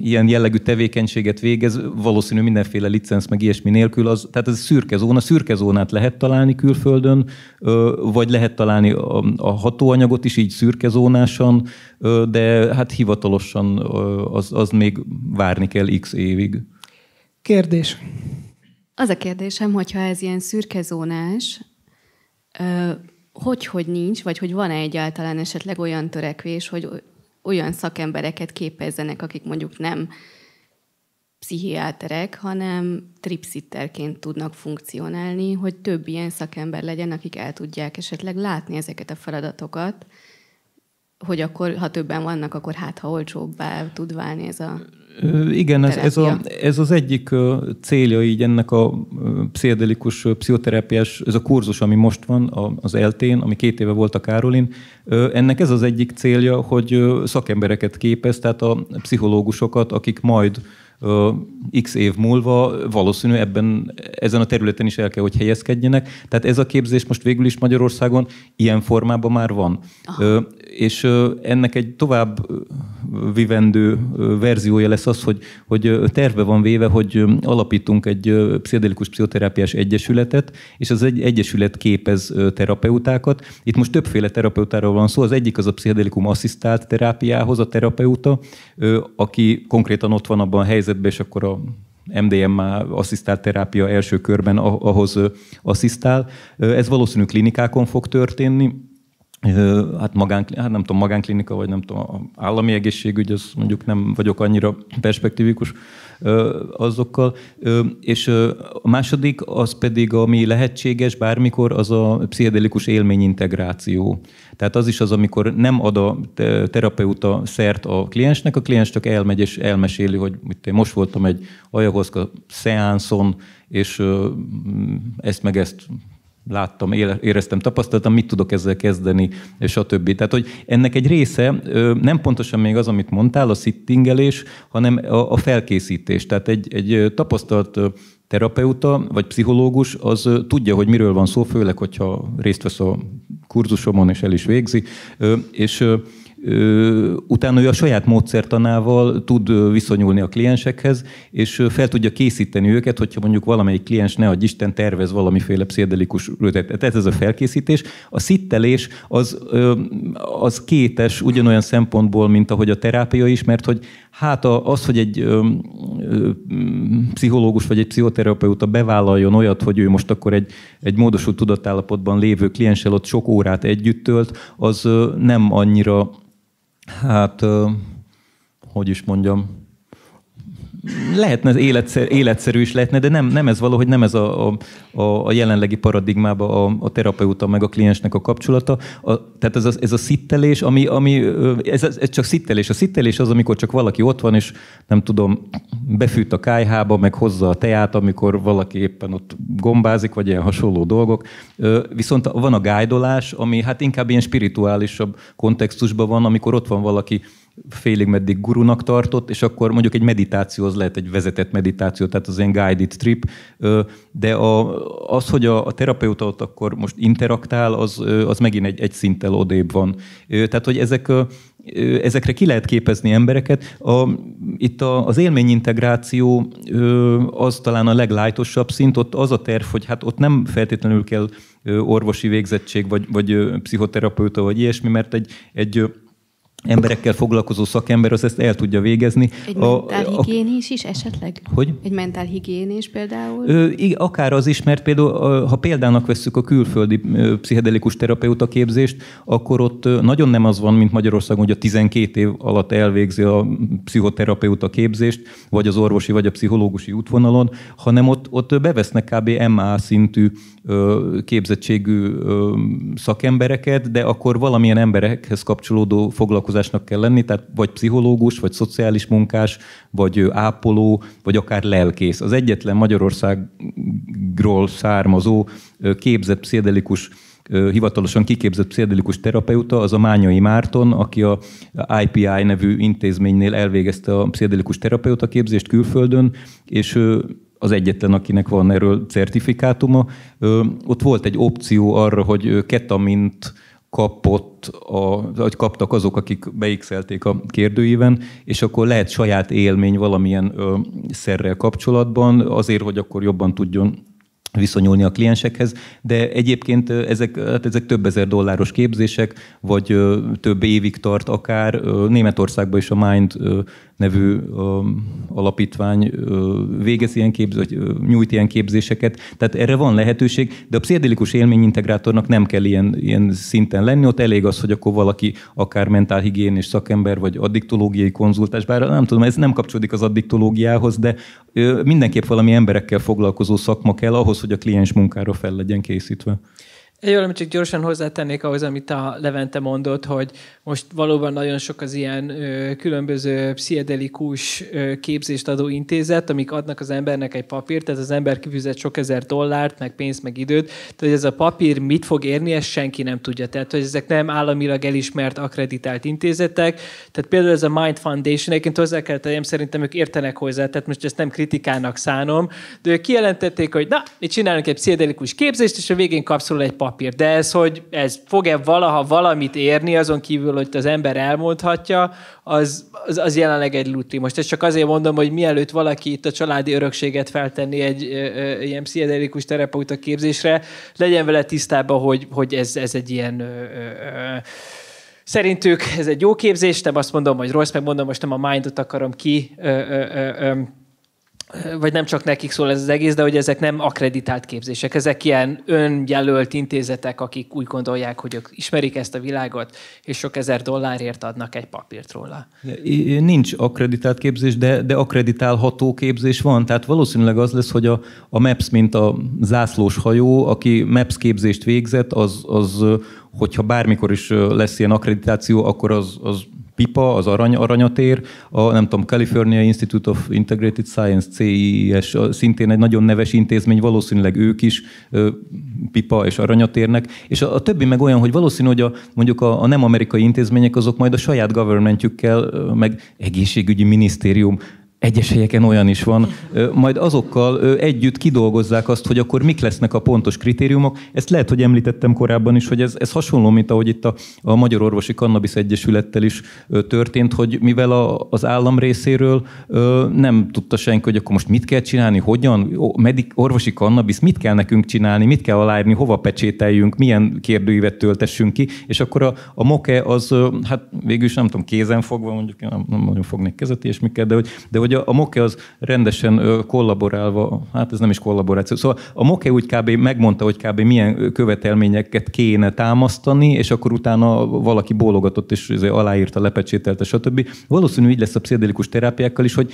ilyen jellegű tevékenységet végez, valószínű mindenféle licensz meg ilyesmi nélkül, az, tehát ez szürke zóna, szürke zónát lehet találni külföldön, vagy lehet találni a hatóanyagot is így szürke zónásan, de hát hivatalosan az, az még várni kell x évig. Kérdés. Az a kérdésem, hogyha ez ilyen szürke zónás, hogy, hogy nincs, vagy hogy van-e egyáltalán esetleg olyan törekvés, hogy olyan szakembereket képezzenek, akik mondjuk nem pszichiáterek, hanem tripsitterként tudnak funkcionálni, hogy több ilyen szakember legyen, akik el tudják esetleg látni ezeket a feladatokat, hogy akkor, ha többen vannak, akkor hát, ha olcsóbbá tud válni ez a igen, ez, ez, a, ez az egyik célja így ennek a pszichedelikus pszichoterápiás, ez a kurzus, ami most van az eltén, ami két éve volt a Károlin, ennek ez az egyik célja, hogy szakembereket képez, tehát a pszichológusokat, akik majd x év múlva valószínű ebben, ezen a területen is el kell, hogy helyezkedjenek. Tehát ez a képzés most végül is Magyarországon ilyen formában már van. Aha. És ennek egy tovább vivendő verziója lesz az, hogy, hogy terve van véve, hogy alapítunk egy pszichedelikus pszichoterápiás egyesületet, és az egy egyesület képez terapeutákat. Itt most többféle terapeutáról van szó. Az egyik az a pszichedelikum asszisztált terápiához a terapeuta, aki konkrétan ott van abban a helyzetben, és akkor a MDMA asszisztált terápia első körben ahhoz asszisztál. Ez valószínű klinikákon fog történni, hát, magán, hát nem tudom, magánklinika, vagy nem tudom, állami egészségügy, az mondjuk nem vagyok annyira perspektívikus azokkal. És a második, az pedig, ami lehetséges bármikor, az a pszichedelikus élményintegráció. Tehát az is az, amikor nem ad a terapeuta szert a kliensnek, a kliens csak elmegy és elmeséli, hogy mit én most voltam egy ajahuaszka szeánszon, és ezt meg ezt láttam, éreztem, tapasztaltam, mit tudok ezzel kezdeni, és a többi. Tehát, hogy ennek egy része nem pontosan még az, amit mondtál, a sittingelés, hanem a felkészítés. Tehát egy, egy tapasztalt terapeuta vagy pszichológus az tudja, hogy miről van szó, főleg, hogyha részt vesz a kurzusomon és el is végzi, és utána ő a saját módszertanával tud viszonyulni a kliensekhez, és fel tudja készíteni őket, hogyha mondjuk valamelyik kliens ne adj Isten tervez valamiféle pszichedelikus Tehát ez a felkészítés. A szittelés az, az kétes ugyanolyan szempontból, mint ahogy a terápia is, mert hogy hát az, hogy egy pszichológus vagy egy pszichoterapeuta bevállaljon olyat, hogy ő most akkor egy, egy módosult tudatállapotban lévő klienssel ott sok órát együtt tölt, az nem annyira Hát, hogy is mondjam, lehetne ez életszer, életszerű is lehetne, de nem, nem ez valahogy nem ez a, a, a jelenlegi paradigmában a, a terapeuta meg a kliensnek a kapcsolata. A, tehát ez a, ez a szittelés, ami, ami ez, ez, csak szittelés. A szittelés az, amikor csak valaki ott van, és nem tudom, befűt a kájhába, meg hozza a teát, amikor valaki éppen ott gombázik, vagy ilyen hasonló dolgok. Viszont van a gájdolás, ami hát inkább ilyen spirituálisabb kontextusban van, amikor ott van valaki félig meddig gurunak tartott, és akkor mondjuk egy meditáció az lehet egy vezetett meditáció, tehát az ilyen guided trip, de a, az, hogy a, a terapeuta ott akkor most interaktál, az, az megint egy, egy szinttel odébb van. Tehát, hogy ezek ezekre ki lehet képezni embereket. A, itt a, az élményintegráció az talán a leglájtosabb szint, ott az a terv, hogy hát ott nem feltétlenül kell orvosi végzettség, vagy, vagy pszichoterapeuta, vagy ilyesmi, mert egy, egy emberekkel foglalkozó szakember az ezt el tudja végezni. Egy mentálhigiénés is esetleg? Hogy? Egy mentálhigiénés például? Ö, akár az is, mert például, ha példának vesszük a külföldi pszichedelikus terapeuta képzést, akkor ott nagyon nem az van, mint Magyarországon, hogy a 12 év alatt elvégzi a pszichoterapeuta képzést, vagy az orvosi, vagy a pszichológusi útvonalon, hanem ott, ott bevesznek kb. MA szintű képzettségű szakembereket, de akkor valamilyen emberekhez kapcsolódó foglalkozásnak kell lenni, tehát vagy pszichológus, vagy szociális munkás, vagy ápoló, vagy akár lelkész. Az egyetlen Magyarországról származó képzett pszichedelikus hivatalosan kiképzett pszichedelikus terapeuta, az a Mányai Márton, aki a IPI nevű intézménynél elvégezte a pszichedelikus terapeuta képzést külföldön, és az egyetlen, akinek van erről certifikátuma. Ott volt egy opció arra, hogy ketamint kapott, a, vagy kaptak azok, akik beixelték a kérdőíven, és akkor lehet saját élmény valamilyen ö, szerrel kapcsolatban, azért, hogy akkor jobban tudjon viszonyulni a kliensekhez, de egyébként ezek, hát ezek több ezer dolláros képzések, vagy több évig tart akár. Németországban is a Mind nevű alapítvány végez ilyen képz, vagy nyújt ilyen képzéseket. Tehát erre van lehetőség, de a pszichedelikus élményintegrátornak nem kell ilyen, ilyen szinten lenni, ott elég az, hogy akkor valaki akár mentálhigiénés szakember, vagy addiktológiai konzultás, bár nem tudom, ez nem kapcsolódik az addiktológiához, de mindenképp valami emberekkel foglalkozó szakma kell ahhoz, hogy a kliens munkára fel legyen készítve. Egy valamit csak gyorsan hozzátennék ahhoz, amit a Levente mondott, hogy most valóban nagyon sok az ilyen ö, különböző pszichedelikus ö, képzést adó intézet, amik adnak az embernek egy papírt, tehát az ember kifizet sok ezer dollárt, meg pénzt, meg időt, tehát hogy ez a papír mit fog érni, ezt senki nem tudja. Tehát, hogy ezek nem államilag elismert, akreditált intézetek. Tehát például ez a Mind Foundation, egyébként hozzá kell tegyem, szerintem ők értenek hozzá, tehát most ezt nem kritikának szánom, de ők kijelentették, hogy na, mi csinálunk egy pszichedelikus képzést, és a végén kapsz egy papír. De ez, hogy ez fog-e valaha valamit érni, azon kívül, hogy az ember elmondhatja, az, az, az jelenleg egy lutri. Most ezt csak azért mondom, hogy mielőtt valaki itt a családi örökséget feltenni egy ö, ö, ilyen pszichedelikus terapeuta képzésre, legyen vele tisztában, hogy, hogy ez, ez egy ilyen... Ö, ö, Szerintük ez egy jó képzés, nem azt mondom, hogy rossz, meg mondom, most nem a mindot akarom ki ö, ö, ö, vagy nem csak nekik szól ez az egész, de hogy ezek nem akreditált képzések, ezek ilyen önjelölt intézetek, akik úgy gondolják, hogy ők ismerik ezt a világot, és sok ezer dollárért adnak egy papírt róla. Nincs akreditált képzés, de, de akreditálható képzés van. Tehát valószínűleg az lesz, hogy a, a MAPS, mint a zászlós hajó, aki MAPS képzést végzett, az, az hogyha bármikor is lesz ilyen akkreditáció, akkor az, az PIPA, az arany, aranyatér, a nem tudom, California Institute of Integrated Science, CIS, szintén egy nagyon neves intézmény, valószínűleg ők is PIPA és aranyatérnek, és a, a többi meg olyan, hogy valószínű, hogy a, mondjuk a, a nem amerikai intézmények azok majd a saját governmentjükkel, meg egészségügyi minisztérium, egyes helyeken olyan is van, majd azokkal együtt kidolgozzák azt, hogy akkor mik lesznek a pontos kritériumok. Ezt lehet, hogy említettem korábban is, hogy ez, ez hasonló, mint ahogy itt a, a Magyar Orvosi Cannabis Egyesülettel is történt, hogy mivel a, az állam részéről nem tudta senki, hogy akkor most mit kell csinálni, hogyan, medik, orvosi cannabis, mit kell nekünk csinálni, mit kell aláírni, hova pecsételjünk, milyen kérdőívet töltessünk ki, és akkor a, a moke az, hát végül is nem tudom, kézen fogva, mondjuk nem, nem nagyon fognék kezet és miket, de hogy, de hogy a, a Moke az rendesen kollaborálva, hát ez nem is kollaboráció, szóval a Moke úgy kb. megmondta, hogy kb. milyen követelményeket kéne támasztani, és akkor utána valaki bólogatott, és aláírta, lepecsételte, stb. Valószínű így lesz a pszichedelikus terápiákkal is, hogy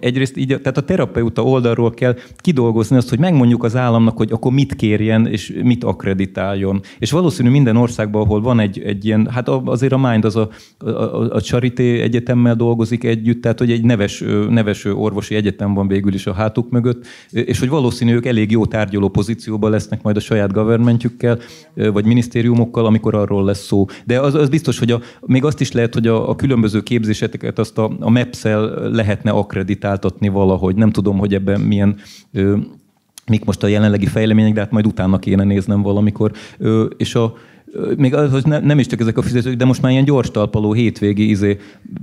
egyrészt így, tehát a terapeuta oldalról kell kidolgozni azt, hogy megmondjuk az államnak, hogy akkor mit kérjen, és mit akreditáljon. És valószínű minden országban, ahol van egy, egy ilyen, hát azért a Mind az a, a, a Charité Egyetemmel dolgozik együtt, tehát hogy egy neves, neves orvosi egyetem van végül is a hátuk mögött, és hogy valószínű ők elég jó tárgyaló pozícióban lesznek majd a saját governmentjükkel, vagy minisztériumokkal, amikor arról lesz szó. De az, az biztos, hogy a, még azt is lehet, hogy a, a különböző képzéseteket azt a, a MEPS-el lehetne akreditáltatni valahogy. Nem tudom, hogy ebben milyen mik most a jelenlegi fejlemények, de hát majd utána kéne néznem valamikor. És a, még az, hogy ne, nem is csak ezek a fizetők, de most már ilyen gyors talpaló hétvégi izé,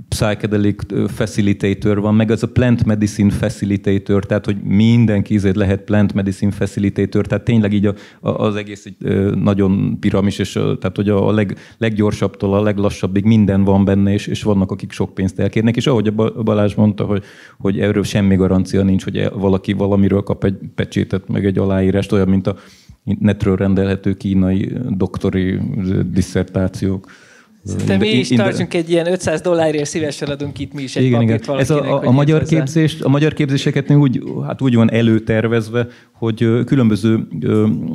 psychedelic facilitator van, meg az a plant medicine facilitator, tehát hogy mindenki izé lehet plant medicine facilitator, tehát tényleg így a, a, az egész egy nagyon piramis, és a, tehát hogy a leg, leggyorsabbtól a leglassabbig minden van benne, és, és vannak, akik sok pénzt elkérnek, és ahogy a Balázs mondta, hogy, hogy erről semmi garancia nincs, hogy valaki valamiről kap egy pecsétet, meg egy aláírást, olyan, mint a netről rendelhető kínai doktori disszertációk. Szerintem mi is tartsunk egy ilyen 500 dollárért szívesen adunk itt mi is egy igen, igen. Ez a, a, a magyar, képzést, a magyar képzéseket úgy, hát úgy van előtervezve, hogy különböző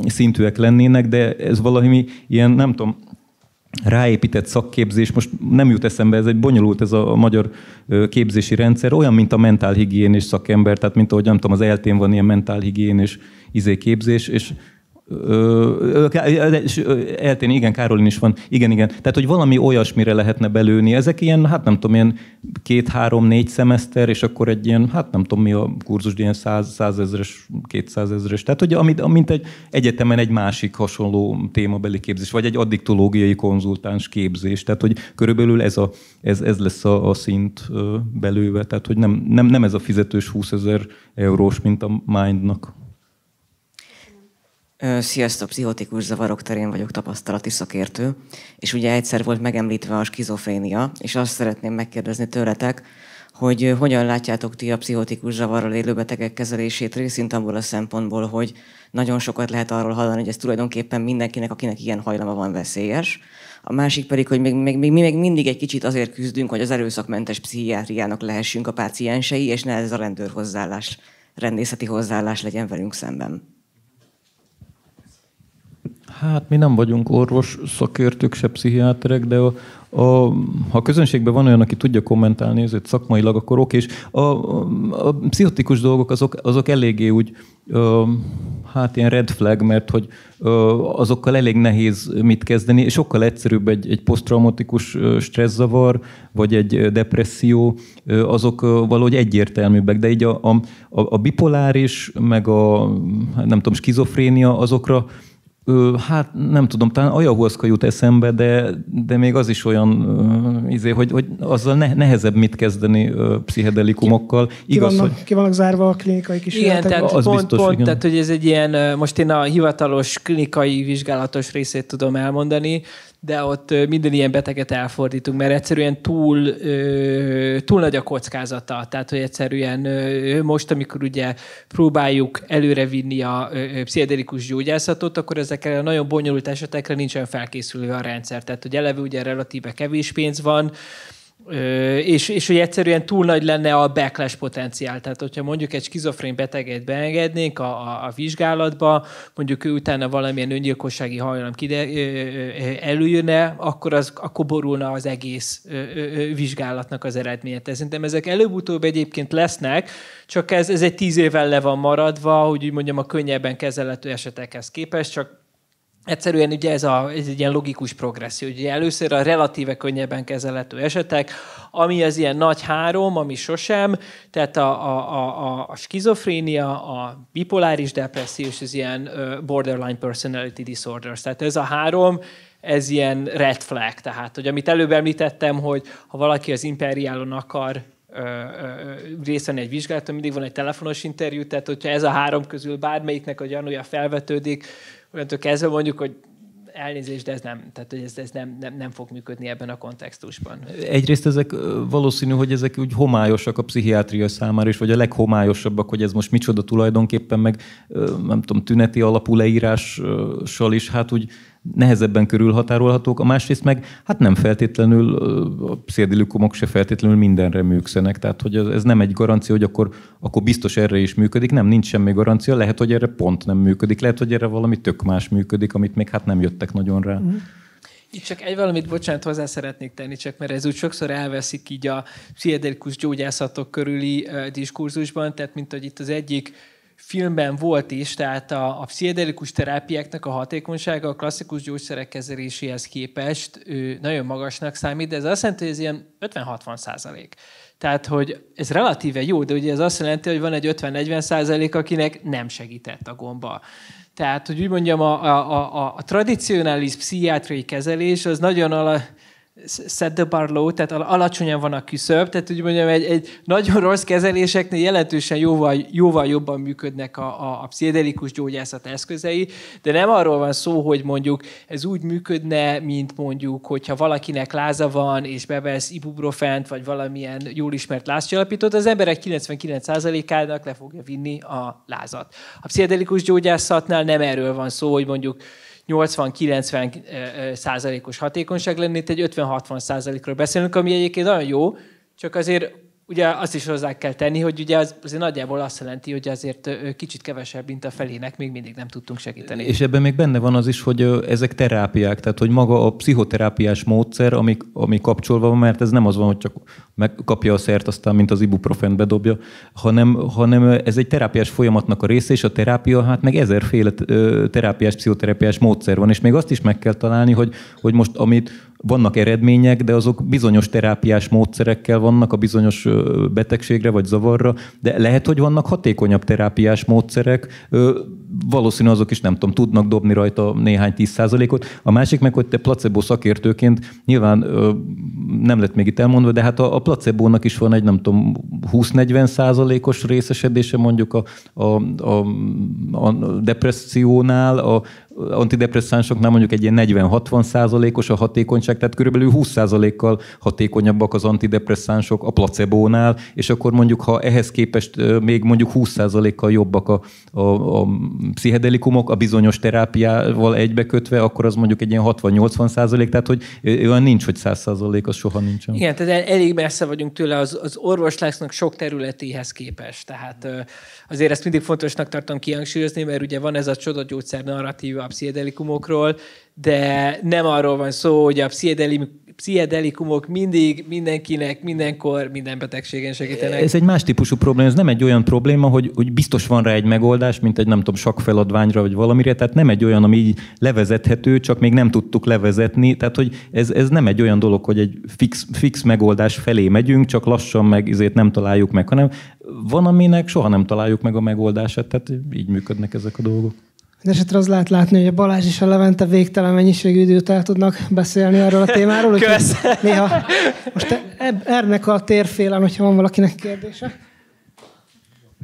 szintűek lennének, de ez valami ilyen, nem tudom, ráépített szakképzés, most nem jut eszembe, ez egy bonyolult ez a, magyar képzési rendszer, olyan, mint a mentálhigiénés szakember, tehát mint ahogy nem tudom, az eltén van ilyen mentálhigiénés izé képzés, és eltén, igen, Károlin is van, igen, igen. Tehát, hogy valami olyasmire lehetne belőni. Ezek ilyen, hát nem tudom, ilyen két, három, négy szemeszter, és akkor egy ilyen, hát nem tudom mi a kurzus, ilyen száz, százezres, kétszázezres. Tehát, hogy amit, mint egy egyetemen egy másik hasonló témabeli képzés, vagy egy addiktológiai konzultáns képzés. Tehát, hogy körülbelül ez, a, ez, ez lesz a, a szint belőve. Tehát, hogy nem, nem, nem ez a fizetős 20 ezer eurós, mint a Mindnak. Sziasztok, pszichotikus zavarok terén vagyok tapasztalati szakértő, és ugye egyszer volt megemlítve a skizofrénia, és azt szeretném megkérdezni tőletek, hogy hogyan látjátok ti a pszichotikus zavarral élő betegek kezelését részint abból a szempontból, hogy nagyon sokat lehet arról hallani, hogy ez tulajdonképpen mindenkinek, akinek ilyen hajlama van veszélyes. A másik pedig, hogy még, még, még, mi még mindig egy kicsit azért küzdünk, hogy az erőszakmentes pszichiátriának lehessünk a páciensei, és ne ez a rendőr hozzáállás, rendészeti hozzáállás legyen velünk szemben. Hát mi nem vagyunk orvos szakértők, se pszichiáterek, de a, a, ha a közönségben van olyan, aki tudja kommentálni ezért szakmailag, akkor oké. És a, a, a pszichotikus dolgok azok, azok eléggé úgy, ö, hát ilyen red flag, mert hogy ö, azokkal elég nehéz mit kezdeni. Sokkal egyszerűbb egy, egy posztraumatikus stresszavar, vagy egy depresszió, azok valahogy egyértelműbbek, de így a, a, a bipoláris, meg a nem tudom, skizofrénia, azokra Ö, hát nem tudom, talán ayahuasca jut eszembe, de, de még az is olyan, ö, izé, hogy, hogy azzal ne, nehezebb mit kezdeni ö, pszichedelikumokkal. Ki, Igaz, ki, vannak, hogy... ki vannak zárva a klinikai kísérletek? Igen, tehát az pont, biztos, pont, igen. tehát hogy ez egy ilyen, most én a hivatalos klinikai vizsgálatos részét tudom elmondani, de ott minden ilyen beteget elfordítunk, mert egyszerűen túl, túl nagy a kockázata. Tehát, hogy egyszerűen most, amikor ugye próbáljuk előrevinni a pszichedelikus gyógyászatot, akkor ezekre a nagyon bonyolult esetekre nincsen felkészülve a rendszer. Tehát, hogy eleve ugye relatíve kevés pénz van, és, és hogy egyszerűen túl nagy lenne a backlash potenciál. Tehát, hogyha mondjuk egy skizofrén beteget beengednénk a, a, a vizsgálatba, mondjuk ő utána valamilyen öngyilkossági hajlam kide, előjönne, akkor, az, akkor borulna az egész vizsgálatnak az eredménye. Tehát szerintem ezek előbb-utóbb egyébként lesznek, csak ez, ez egy tíz évvel le van maradva, hogy úgy mondjam, a könnyebben kezelhető esetekhez képest, csak Egyszerűen ugye ez, a, ez egy ilyen logikus progresszió. Ugye először a relatíve könnyebben kezelhető esetek, ami az ilyen nagy három, ami sosem, tehát a, a, a, a skizofrénia, a bipoláris depresszió és az ilyen borderline personality disorders. Tehát ez a három, ez ilyen red flag, tehát hogy amit előbb említettem, hogy ha valaki az imperiálon akar részt venni egy vizsgálaton, mindig van egy telefonos interjú, tehát hogyha ez a három közül bármelyiknek a gyanúja felvetődik, olyantól kezdve mondjuk, hogy elnézést, de ez nem, tehát hogy ez, ez nem, nem, nem fog működni ebben a kontextusban. Egyrészt ezek valószínű, hogy ezek úgy homályosak a pszichiátria számára is, vagy a leghomályosabbak, hogy ez most micsoda tulajdonképpen, meg nem tudom, tüneti alapú leírással is, hát úgy nehezebben körülhatárolhatók, a másrészt meg hát nem feltétlenül, a pszichedelikumok se feltétlenül mindenre működnek, tehát hogy ez nem egy garancia, hogy akkor, akkor biztos erre is működik, nem, nincs semmi garancia, lehet, hogy erre pont nem működik, lehet, hogy erre valami tök más működik, amit még hát nem jöttek nagyon rá. Mm. Itt csak egy valamit, bocsánat, hozzá szeretnék tenni, csak mert ez úgy sokszor elveszik így a pszichedelikus gyógyászatok körüli uh, diskurzusban, tehát mint hogy itt az egyik filmben volt is, tehát a, a pszichedelikus terápiáknak a hatékonysága a klasszikus gyógyszerek kezeléséhez képest ő nagyon magasnak számít, de ez azt jelenti, hogy ez ilyen 50-60 százalék. Tehát, hogy ez relatíve jó, de ugye ez azt jelenti, hogy van egy 50-40 százalék, akinek nem segített a gomba. Tehát, hogy úgy mondjam, a, a, a, a tradicionális pszichiátriai kezelés az nagyon ala, set the bar low, tehát alacsonyan van a küszöb, tehát úgy mondjam, egy, egy nagyon rossz kezeléseknél jelentősen jóval, jóval jobban működnek a, a, a pszichedelikus gyógyászat eszközei, de nem arról van szó, hogy mondjuk ez úgy működne, mint mondjuk, hogyha valakinek láza van, és bevesz ibuprofent, vagy valamilyen jól ismert lázcsillapítót, az emberek 99%-ának le fogja vinni a lázat. A pszichedelikus gyógyászatnál nem erről van szó, hogy mondjuk 80-90 százalékos hatékonyság lenne, itt egy 50-60 százalékról beszélünk, ami egyébként nagyon jó, csak azért ugye azt is hozzá kell tenni, hogy ugye az azért nagyjából azt jelenti, hogy azért kicsit kevesebb, mint a felének még mindig nem tudtunk segíteni. És ebben még benne van az is, hogy ezek terápiák, tehát hogy maga a pszichoterápiás módszer, ami, ami kapcsolva van, mert ez nem az van, hogy csak megkapja a szert, aztán mint az ibuprofen bedobja, hanem, hanem ez egy terápiás folyamatnak a része, és a terápia, hát meg ezerféle terápiás, pszichoterápiás módszer van, és még azt is meg kell találni, hogy, hogy most amit vannak eredmények, de azok bizonyos terápiás módszerekkel vannak a bizonyos betegségre vagy zavarra, de lehet, hogy vannak hatékonyabb terápiás módszerek, valószínű azok is nem tudom, tudnak dobni rajta néhány tíz százalékot. A másik meg, hogy te placebo szakértőként nyilván nem lett még itt elmondva, de hát a, a placebónak is van egy nem tudom 20-40 százalékos részesedése mondjuk a, a, a, a depressziónál, a, antidepresszánsoknál mondjuk egy ilyen 40-60 százalékos a hatékonyság, tehát körülbelül 20 százalékkal hatékonyabbak az antidepresszánsok a placebónál, és akkor mondjuk, ha ehhez képest még mondjuk 20 százalékkal jobbak a, a, a pszichedelikumok a bizonyos terápiával egybekötve, akkor az mondjuk egy ilyen 60-80 százalék, tehát hogy olyan nincs, hogy 100 százalék, az soha nincsen. Igen, tehát elég messze vagyunk tőle az, az orvoslásnak sok területéhez képest. Tehát azért ezt mindig fontosnak tartom kihangsúlyozni, mert ugye van ez a csodagyógyszer narratíva a pszichedelikumokról, de nem arról van szó, hogy a pszichedelikumok mindig, mindenkinek, mindenkor, minden betegségen segítenek. Ez egy más típusú probléma, ez nem egy olyan probléma, hogy, hogy biztos van rá egy megoldás, mint egy nem tudom, sakfeladványra vagy valamire, tehát nem egy olyan, ami így levezethető, csak még nem tudtuk levezetni, tehát hogy ez, ez nem egy olyan dolog, hogy egy fix, fix megoldás felé megyünk, csak lassan meg izét nem találjuk meg, hanem van, aminek soha nem találjuk meg a megoldását, tehát így működnek ezek a dolgok. De esetre az lehet látni, hogy a Balázs és a Levente végtelen mennyiségű időt el tudnak beszélni erről a témáról. Kösz. Néha most ennek a térfélen, hogyha van valakinek kérdése.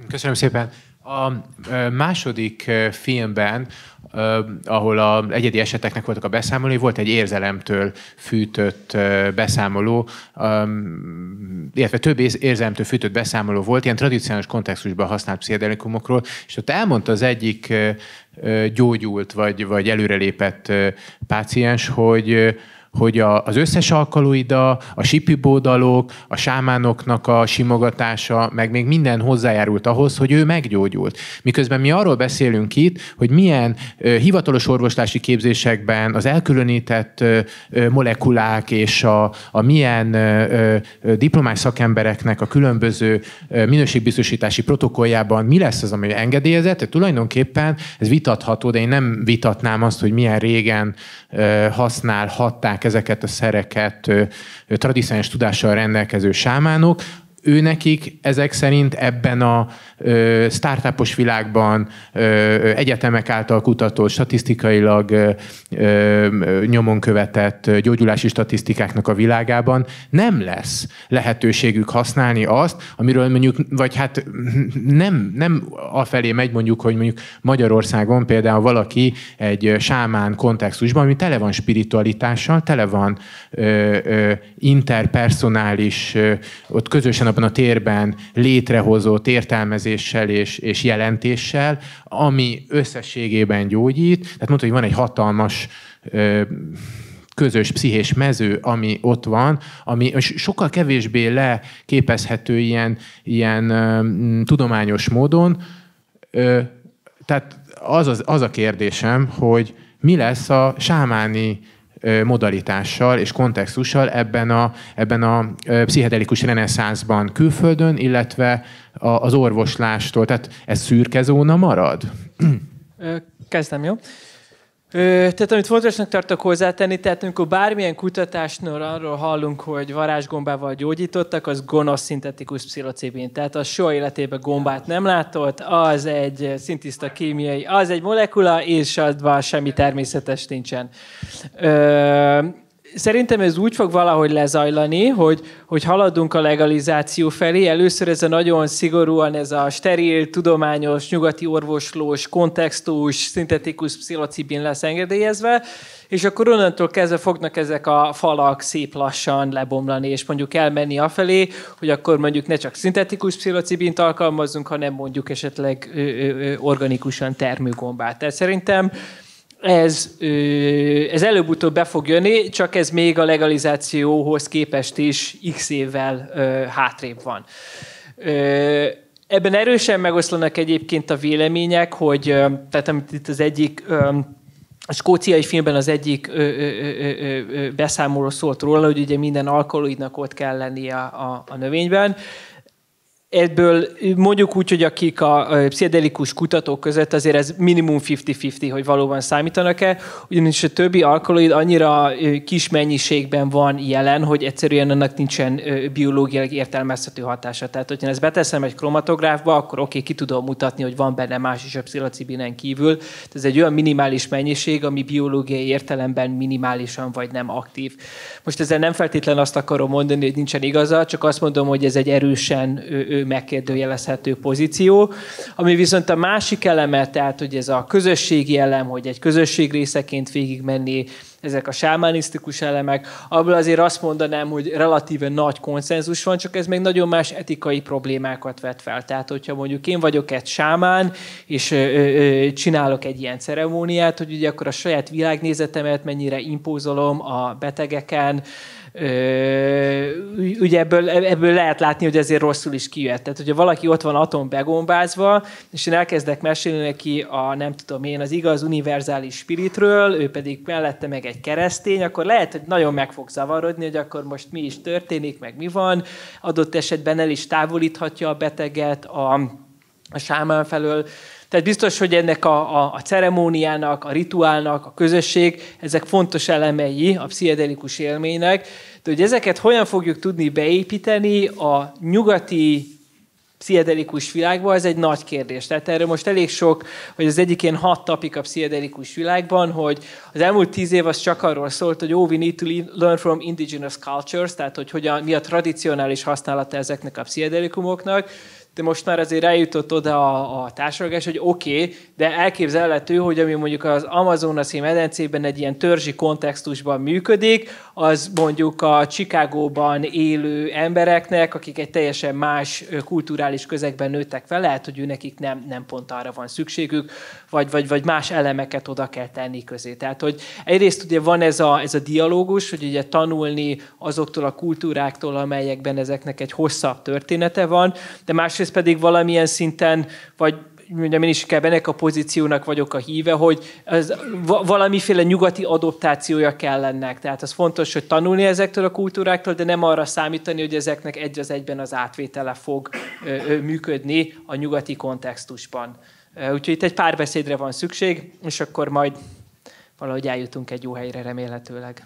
Köszönöm szépen. A második filmben ahol a egyedi eseteknek voltak a beszámolói, volt egy érzelemtől fűtött beszámoló, illetve több érzelemtől fűtött beszámoló volt, ilyen tradicionális kontextusban használt pszichedelikumokról, és ott elmondta az egyik gyógyult vagy, vagy előrelépett páciens, hogy hogy a, az összes alkaloida, a sipibódalok, a sámánoknak a simogatása, meg még minden hozzájárult ahhoz, hogy ő meggyógyult. Miközben mi arról beszélünk itt, hogy milyen ö, hivatalos orvoslási képzésekben az elkülönített ö, molekulák és a, a milyen ö, ö, diplomás szakembereknek a különböző ö, minőségbiztosítási protokolljában mi lesz az, ami engedélyezett. Tehát tulajdonképpen ez vitatható, de én nem vitatnám azt, hogy milyen régen ö, használhatták ezeket a szereket tradicionális tudással rendelkező sámánok, ő nekik ezek szerint ebben a startupos világban egyetemek által kutatott, statisztikailag nyomon követett gyógyulási statisztikáknak a világában nem lesz lehetőségük használni azt, amiről mondjuk, vagy hát nem, nem afelé megy mondjuk, hogy mondjuk Magyarországon például valaki egy sámán kontextusban, ami tele van spiritualitással, tele van interpersonális, ott közösen abban a térben létrehozott értelmezéssel és, és jelentéssel, ami összességében gyógyít. Tehát mondta, hogy van egy hatalmas ö, közös pszichés mező, ami ott van, ami sokkal kevésbé leképezhető ilyen, ilyen ö, tudományos módon. Ö, tehát az, az, az a kérdésem, hogy mi lesz a sámáni modalitással és kontextussal ebben a, ebben a pszichedelikus reneszánszban külföldön, illetve az orvoslástól. Tehát ez szürke zóna marad? Kezdem, jó? Tehát amit fontosnak tartok hozzátenni, tehát amikor bármilyen kutatásnál arról hallunk, hogy varázsgombával gyógyítottak, az gonosz szintetikus pszilocibin. Tehát az soha életében gombát nem látott, az egy szintiszta kémiai, az egy molekula, és adva semmi természetes nincsen. Ö, szerintem ez úgy fog valahogy lezajlani, hogy, hogy haladunk a legalizáció felé. Először ez a nagyon szigorúan ez a steril, tudományos, nyugati orvoslós, kontextus, szintetikus pszilocibin lesz engedélyezve, és akkor onnantól kezdve fognak ezek a falak szép lassan lebomlani, és mondjuk elmenni afelé, hogy akkor mondjuk ne csak szintetikus pszilocibint alkalmazzunk, hanem mondjuk esetleg ö, ö, ö, organikusan termő gombát. Tehát szerintem ez, ez előbb-utóbb be fog jönni, csak ez még a legalizációhoz képest is x évvel hátrébb van. Ebben erősen megoszlanak egyébként a vélemények, hogy tehát amit itt az egyik a skóciai filmben az egyik ö, ö, ö, ö, beszámoló szólt róla, hogy ugye minden alkaloidnak ott kell lennie a, a, a növényben ebből mondjuk úgy, hogy akik a pszichedelikus kutatók között azért ez minimum 50-50, hogy valóban számítanak-e, ugyanis a többi alkaloid annyira kis mennyiségben van jelen, hogy egyszerűen annak nincsen biológiailag értelmezhető hatása. Tehát, hogyha ezt beteszem egy kromatográfba, akkor oké, ki tudom mutatni, hogy van benne más is a pszilocibinen kívül. Ez egy olyan minimális mennyiség, ami biológiai értelemben minimálisan vagy nem aktív. Most ezzel nem feltétlenül azt akarom mondani, hogy nincsen igaza, csak azt mondom, hogy ez egy erősen megkérdőjelezhető pozíció. Ami viszont a másik eleme, tehát hogy ez a közösségi elem, hogy egy közösség részeként végigmenni, ezek a sámánisztikus elemek, abból azért azt mondanám, hogy relatíve nagy konszenzus van, csak ez még nagyon más etikai problémákat vet fel. Tehát, hogyha mondjuk én vagyok egy sámán, és ö, ö, csinálok egy ilyen ceremóniát, hogy ugye akkor a saját világnézetemet mennyire impózolom a betegeken, ugye ebből, ebből lehet látni, hogy ezért rosszul is kijött. Tehát, hogyha valaki ott van atom begombázva, és én elkezdek mesélni neki a, nem tudom én, az igaz univerzális spiritről, ő pedig mellette meg egy keresztény, akkor lehet, hogy nagyon meg fog zavarodni, hogy akkor most mi is történik, meg mi van. Adott esetben el is távolíthatja a beteget a, a sámán felől. Tehát biztos, hogy ennek a, a, a ceremóniának, a rituálnak, a közösség, ezek fontos elemei a pszichedelikus élménynek, de hogy ezeket hogyan fogjuk tudni beépíteni a nyugati pszichedelikus világba, ez egy nagy kérdés. Tehát erről most elég sok, hogy az egyik ilyen hat tapik a pszichedelikus világban, hogy az elmúlt tíz év az csak arról szólt, hogy oh, we need to learn from indigenous cultures, tehát hogy hogyan, mi a tradicionális használata ezeknek a pszichedelikumoknak, de most már azért eljutott oda a, a társadalás, hogy oké, okay, de elképzelhető, hogy ami mondjuk az Amazonasi medencében egy ilyen törzsi kontextusban működik, az mondjuk a Chicagóban élő embereknek, akik egy teljesen más kulturális közegben nőttek fel, lehet, hogy ő nekik nem, nem pont arra van szükségük, vagy, vagy, vagy más elemeket oda kell tenni közé. Tehát, hogy egyrészt ugye van ez a, ez a dialógus, hogy ugye tanulni azoktól a kultúráktól, amelyekben ezeknek egy hosszabb története van, de másrészt pedig valamilyen szinten, vagy mondjam, én is inkább ennek a pozíciónak vagyok a híve, hogy ez valamiféle nyugati adoptációja kell ennek. Tehát az fontos, hogy tanulni ezektől a kultúráktól, de nem arra számítani, hogy ezeknek egy az egyben az átvétele fog működni a nyugati kontextusban. Úgyhogy itt egy párbeszédre van szükség, és akkor majd valahogy eljutunk egy jó helyre remélhetőleg.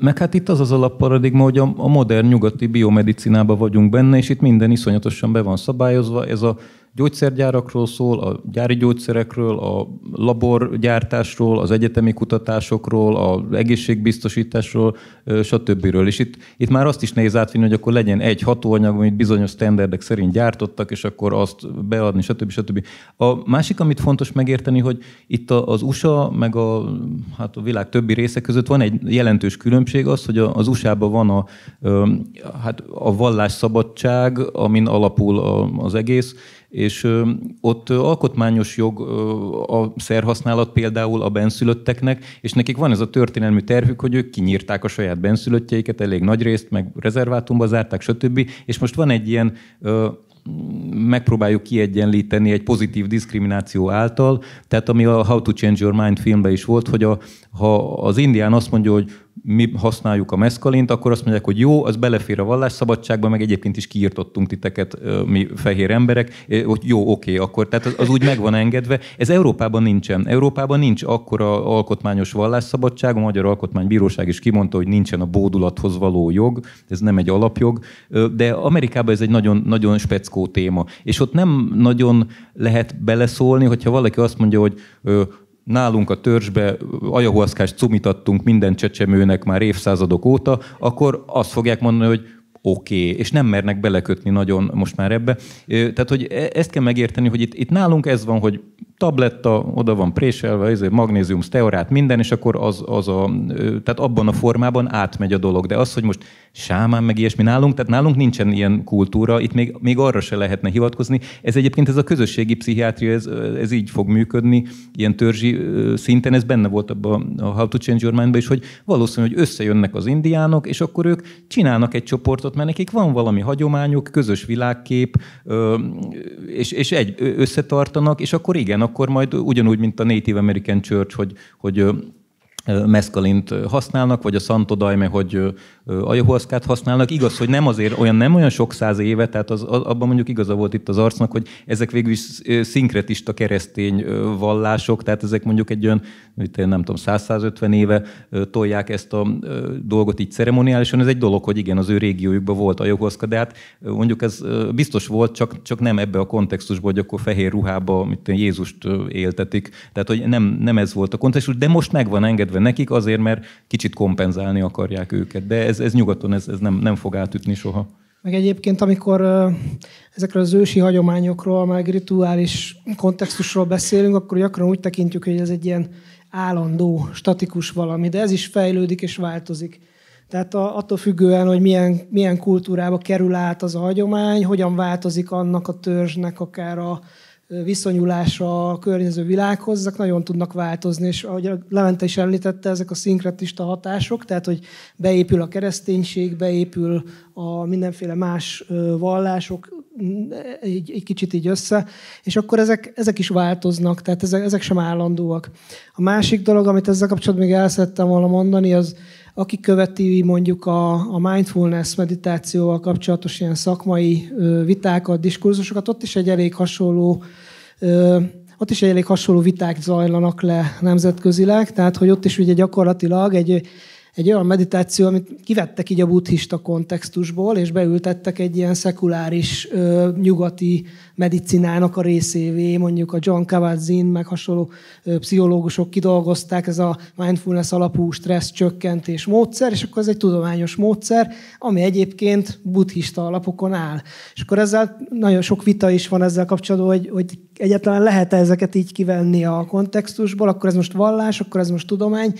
Meg hát itt az az alapparadigma, hogy a, modern nyugati biomedicinában vagyunk benne, és itt minden iszonyatosan be van szabályozva. Ez a gyógyszergyárakról szól, a gyári gyógyszerekről, a laborgyártásról, az egyetemi kutatásokról, az egészségbiztosításról, stb. És itt, itt már azt is nehéz átvinni, hogy akkor legyen egy hatóanyag, amit bizonyos standardek szerint gyártottak, és akkor azt beadni, stb. stb. A másik, amit fontos megérteni, hogy itt az USA, meg a, hát a világ többi része között van egy jelentős különbség az, hogy az USA-ban van a, hát a vallásszabadság, amin alapul az egész, és ott alkotmányos jog a szerhasználat például a benszülötteknek, és nekik van ez a történelmi tervük, hogy ők kinyírták a saját benszülöttjeiket, elég nagy részt, meg rezervátumba zárták, stb. És most van egy ilyen megpróbáljuk kiegyenlíteni egy pozitív diszkrimináció által. Tehát ami a How to Change Your Mind filmben is volt, hogy a, ha az indián azt mondja, hogy mi használjuk a meszkalint, akkor azt mondják, hogy jó, az belefér a vallásszabadságba, meg egyébként is kiirtottunk titeket, mi fehér emberek, hogy jó, oké, akkor tehát az, az úgy meg van engedve. Ez Európában nincsen. Európában nincs akkora alkotmányos vallásszabadság, a Magyar Alkotmánybíróság is kimondta, hogy nincsen a bódulathoz való jog, ez nem egy alapjog, de Amerikában ez egy nagyon, nagyon speckó téma. És ott nem nagyon lehet beleszólni, hogyha valaki azt mondja, hogy nálunk a törzsbe ajahuaszkást cumitattunk minden csecsemőnek már évszázadok óta, akkor azt fogják mondani, hogy oké, okay, és nem mernek belekötni nagyon most már ebbe. Tehát, hogy e, ezt kell megérteni, hogy itt, itt nálunk ez van, hogy tabletta, oda van préselve, ez magnézium, stearát, minden, és akkor az, az a, tehát abban a formában átmegy a dolog. De az, hogy most sámán meg ilyesmi nálunk, tehát nálunk nincsen ilyen kultúra, itt még, még arra se lehetne hivatkozni. Ez egyébként ez a közösségi pszichiátria, ez, ez így fog működni, ilyen törzsi szinten, ez benne volt abban a How to Change Your mind is, hogy valószínű, hogy összejönnek az indiánok, és akkor ők csinálnak egy csoportot, mert nekik van valami hagyományuk, közös világkép, és, és egy összetartanak, és akkor igen, akkor majd ugyanúgy, mint a Native American Church, hogy, hogy meszkalint használnak, vagy a Santo Daime, hogy ayahuaszkát használnak. Igaz, hogy nem azért olyan, nem olyan sok száz éve, tehát az, abban mondjuk igaza volt itt az arcnak, hogy ezek végül is szinkretista keresztény vallások, tehát ezek mondjuk egy olyan, nem tudom, 100-150 éve tolják ezt a dolgot így ceremoniálisan. Ez egy dolog, hogy igen, az ő régiójukban volt ayahuaszka, de hát mondjuk ez biztos volt, csak, csak nem ebbe a kontextusban, hogy akkor fehér ruhába mint Jézust éltetik. Tehát, hogy nem, nem ez volt a kontextus, de most meg van engedve nekik azért, mert kicsit kompenzálni akarják őket. De ez, ez nyugaton ez, ez nem, nem fog átütni soha. Meg egyébként, amikor ezekről az ősi hagyományokról, meg rituális kontextusról beszélünk, akkor gyakran úgy tekintjük, hogy ez egy ilyen állandó, statikus valami, de ez is fejlődik és változik. Tehát a, attól függően, hogy milyen, milyen kultúrába kerül át az a hagyomány, hogyan változik annak a törzsnek akár a, viszonyulása a környező világhoz, ezek nagyon tudnak változni, és ahogy Levente is említette, ezek a szinkretista hatások, tehát hogy beépül a kereszténység, beépül a mindenféle más vallások egy, egy kicsit így össze, és akkor ezek, ezek is változnak, tehát ezek, ezek sem állandóak. A másik dolog, amit ezzel kapcsolatban még el szerettem volna mondani, az, aki követi mondjuk a, a mindfulness meditációval kapcsolatos ilyen szakmai vitákat, diskurzusokat, ott is egy elég hasonló ott is egy elég hasonló viták zajlanak le nemzetközileg, tehát hogy ott is ugye gyakorlatilag egy egy olyan meditáció, amit kivettek így a buddhista kontextusból, és beültettek egy ilyen szekuláris ö, nyugati medicinának a részévé, mondjuk a John Kabat-Zinn, meg hasonló ö, pszichológusok kidolgozták, ez a mindfulness alapú stressz csökkentés módszer, és akkor ez egy tudományos módszer, ami egyébként buddhista alapokon áll. És akkor ezzel nagyon sok vita is van ezzel kapcsolatban, hogy, hogy egyáltalán lehet -e ezeket így kivenni a kontextusból, akkor ez most vallás, akkor ez most tudomány,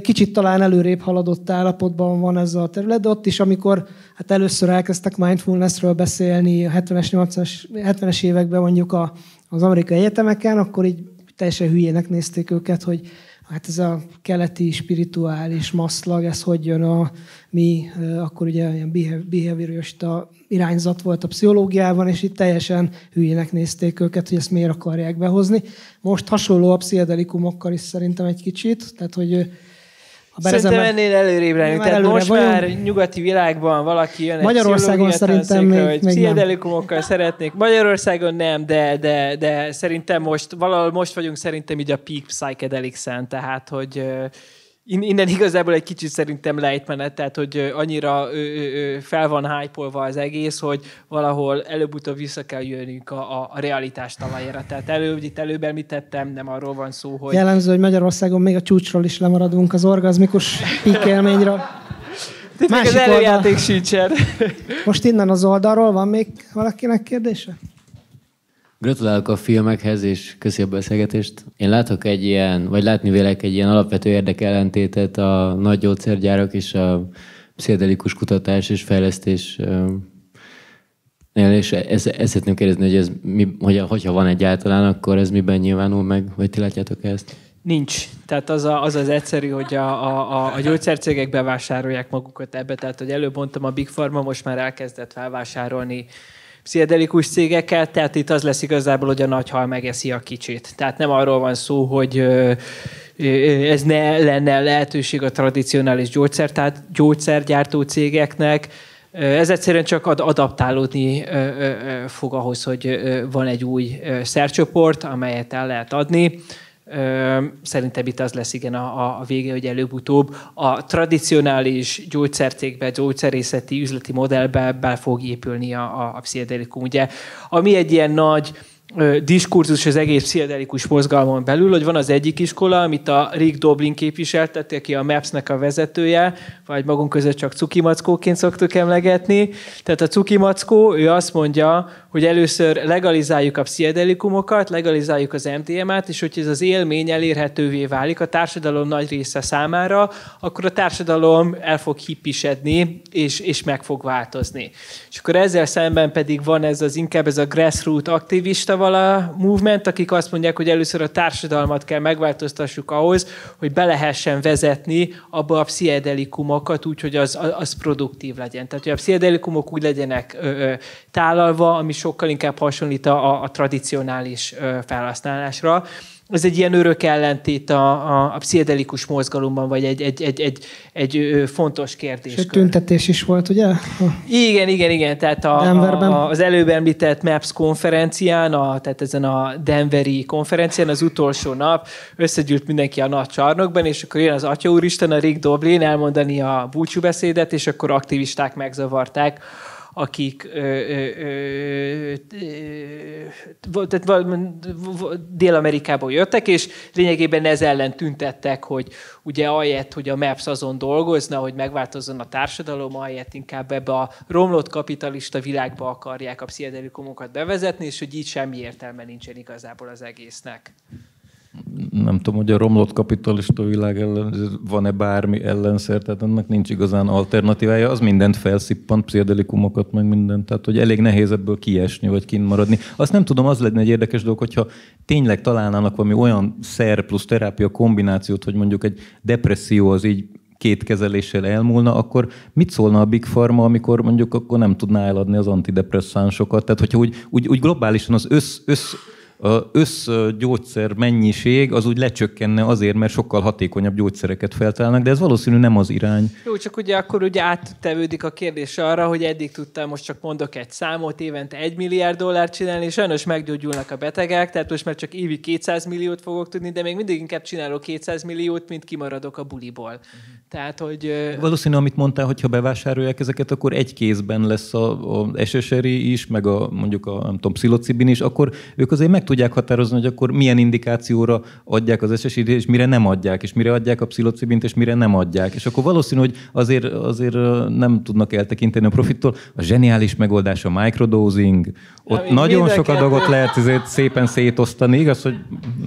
Kicsit talán előrébb haladott állapotban van ez a terület, de ott is, amikor hát először elkezdtek mindfulnessről beszélni a 70-es, 80-as, 70-es években mondjuk a, az amerikai egyetemeken, akkor így teljesen hülyének nézték őket, hogy hát ez a keleti spirituális maszlag, ez hogy jön a mi, akkor ugye ilyen behaviorista irányzat volt a pszichológiában, és itt teljesen hülyének nézték őket, hogy ezt miért akarják behozni. Most hasonló a pszichedelikumokkal is szerintem egy kicsit, tehát hogy Szerintem ennél előrébb lenni. Tehát előre most vagyunk. már nyugati világban valaki jön Magyarországon szerintem még, hogy pszichedelikumokkal szeretnék. Magyarországon nem, de, de, de szerintem most, valahol most vagyunk szerintem így a peak psychedelics-en, tehát hogy innen igazából egy kicsit szerintem lejtmenet, tehát hogy annyira fel van hype az egész, hogy valahol előbb-utóbb vissza kell jönnünk a, a, realitás talajára. Tehát előbb, itt előbb említettem, nem arról van szó, hogy... Jellemző, hogy Magyarországon még a csúcsról is lemaradunk az orgazmikus píkélményről. Másik az előjáték sincsen. Most innen az oldalról van még valakinek kérdése? Gratulálok a filmekhez, és köszi a beszélgetést. Én látok egy ilyen, vagy látni vélek egy ilyen alapvető érdekellentétet a nagy gyógyszergyárak és a pszichedelikus kutatás és fejlesztés és ezt, ezt szeretném kérdezni, hogy ez mi, hogy, hogyha van egyáltalán, akkor ez miben nyilvánul meg, vagy ti látjátok ezt? Nincs. Tehát az a, az, az egyszerű, hogy a, a, a gyógyszercégek bevásárolják magukat ebbe. Tehát, hogy előbb mondtam, a Big Pharma most már elkezdett felvásárolni pszichedelikus cégekkel, tehát itt az lesz igazából, hogy a nagy hal megeszi a kicsit. Tehát nem arról van szó, hogy ez ne lenne lehetőség a tradicionális gyógyszergyártó cégeknek, ez egyszerűen csak adaptálódni fog ahhoz, hogy van egy új szercsoport, amelyet el lehet adni. Szerintem itt az lesz igen a, a vége, hogy előbb-utóbb a tradicionális gyógyszercégbe, gyógyszerészeti üzleti modellbe be fog épülni a, a, a pszichedelikum. Ugye, ami egy ilyen nagy diskurzus az egész pszichedelikus mozgalmon belül, hogy van az egyik iskola, amit a Rick Doblin képviselteti, aki a MAPS-nek a vezetője, vagy magunk között csak cukimackóként szoktuk emlegetni. Tehát a cukimackó, ő azt mondja, hogy először legalizáljuk a pszichedelikumokat, legalizáljuk az MDMA-t, és hogyha ez az élmény elérhetővé válik a társadalom nagy része számára, akkor a társadalom el fog hippisedni, és, és meg fog változni. És akkor ezzel szemben pedig van ez az inkább ez a grassroot aktivista vala movement, akik azt mondják, hogy először a társadalmat kell megváltoztassuk ahhoz, hogy be lehessen vezetni abba a pszichedelikumokat úgy, hogy az, az produktív legyen. Tehát, hogy a pszichedelikumok úgy legyenek ö, ö, tálalva, ami sokkal inkább hasonlít a, a tradicionális ö, felhasználásra ez egy ilyen örök ellentét a, a, a pszichedelikus mozgalomban, vagy egy, egy, egy, egy, egy fontos kérdés. És tüntetés is volt, ugye? Igen, igen, igen. Tehát a, a, az előbb említett MAPS konferencián, a, tehát ezen a Denveri konferencián az utolsó nap összegyűlt mindenki a nagy csarnokban, és akkor jön az Atya Úristen, a Rick Doblin elmondani a búcsúbeszédet, és akkor aktivisták megzavarták akik Dél-Amerikából jöttek, és lényegében ez ellen tüntettek, hogy ugye ahelyett, hogy a MAPS azon dolgozna, hogy megváltozzon a társadalom, ahelyett inkább ebbe a romlott kapitalista világba akarják a pszichedelikumokat bevezetni, és hogy így semmi értelme nincsen igazából az egésznek nem tudom, hogy a romlott kapitalista világ ellen van-e bármi ellenszer, tehát annak nincs igazán alternatívája, az mindent felszippant, pszichedelikumokat, meg mindent, tehát hogy elég nehéz ebből kiesni, vagy kint maradni. Azt nem tudom, az lenne egy érdekes dolog, hogyha tényleg találnának valami olyan szer plusz terápia kombinációt, hogy mondjuk egy depresszió az így két kezeléssel elmúlna, akkor mit szólna a Big Pharma, amikor mondjuk akkor nem tudná eladni az antidepresszánsokat? Tehát, hogyha úgy, úgy, úgy globálisan az össz, össz összgyógyszer mennyiség az úgy lecsökkenne azért, mert sokkal hatékonyabb gyógyszereket feltalálnak, de ez valószínű nem az irány. Jó, csak ugye akkor ugye áttevődik a kérdés arra, hogy eddig tudtam, most csak mondok egy számot, évente egy milliárd dollárt csinálni, és sajnos meggyógyulnak a betegek, tehát most már csak évi 200 milliót fogok tudni, de még mindig inkább csinálok 200 milliót, mint kimaradok a buliból. Uh-huh. Tehát, hogy... Valószínű, amit mondtál, hogy ha bevásárolják ezeket, akkor egy kézben lesz a, a SSRI is, meg a mondjuk a nem tudom, pszilocibin is, akkor ők azért meg tudják határozni, hogy akkor milyen indikációra adják az SSRI-t, és mire nem adják, és mire adják a pszilocibint, és mire nem adják. És akkor valószínű, hogy azért, azért nem tudnak eltekinteni a profittól. A zseniális megoldás a microdosing, ott ja, nagyon sok dolgot lehet ezért szépen szétosztani, igaz, hogy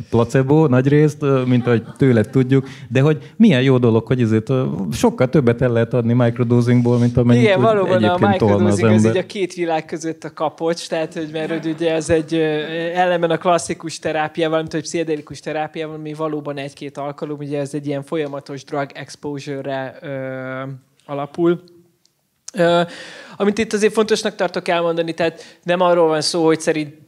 placebo nagy részt, mint ahogy tőled tudjuk, de hogy milyen jó dolog, hogy ezért sokkal többet el lehet adni microdosingból, mint amennyit Igen, valóban a microdosing az, az így a két világ között a kapocs, tehát hogy mert hogy ugye ez egy ellenben a klasszikus terápiával, mint hogy pszichedelikus terápiával, ami valóban egy-két alkalom, ugye ez egy ilyen folyamatos drug exposure-re ö, alapul. Amit itt azért fontosnak tartok elmondani, tehát nem arról van szó, hogy szerint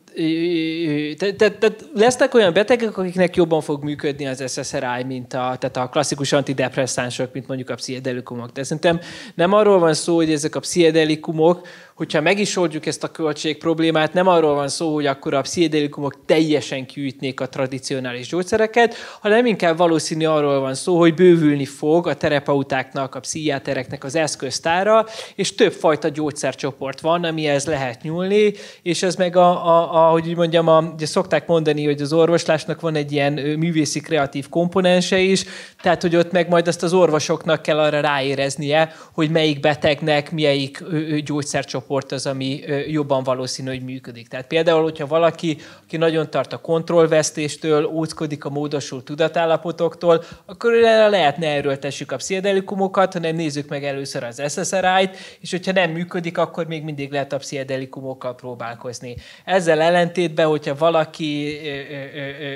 tehát te, te, lesznek olyan betegek, akiknek jobban fog működni az SSRI, mint a, tehát a klasszikus antidepresszánsok, mint mondjuk a pszichedelikumok. De szerintem nem arról van szó, hogy ezek a pszichedelikumok hogyha meg is oldjuk ezt a költség problémát, nem arról van szó, hogy akkor a pszichedelikumok teljesen kiütnék a tradicionális gyógyszereket, hanem inkább valószínű arról van szó, hogy bővülni fog a terapeutáknak, a pszichiátereknek az eszköztára, és több fajta gyógyszercsoport van, amihez lehet nyúlni, és ez meg, a, a, a hogy úgy mondjam, a, ugye szokták mondani, hogy az orvoslásnak van egy ilyen művészi kreatív komponense is, tehát hogy ott meg majd azt az orvosoknak kell arra ráéreznie, hogy melyik betegnek melyik gyógyszercsoport csoport az, ami jobban valószínű, hogy működik. Tehát például, hogyha valaki, aki nagyon tart a kontrollvesztéstől, óckodik a módosult tudatállapotoktól, akkor lehet ne erőltessük a pszichedelikumokat, hanem nézzük meg először az SSRI-t, és hogyha nem működik, akkor még mindig lehet a pszichedelikumokkal próbálkozni. Ezzel ellentétben, hogyha valaki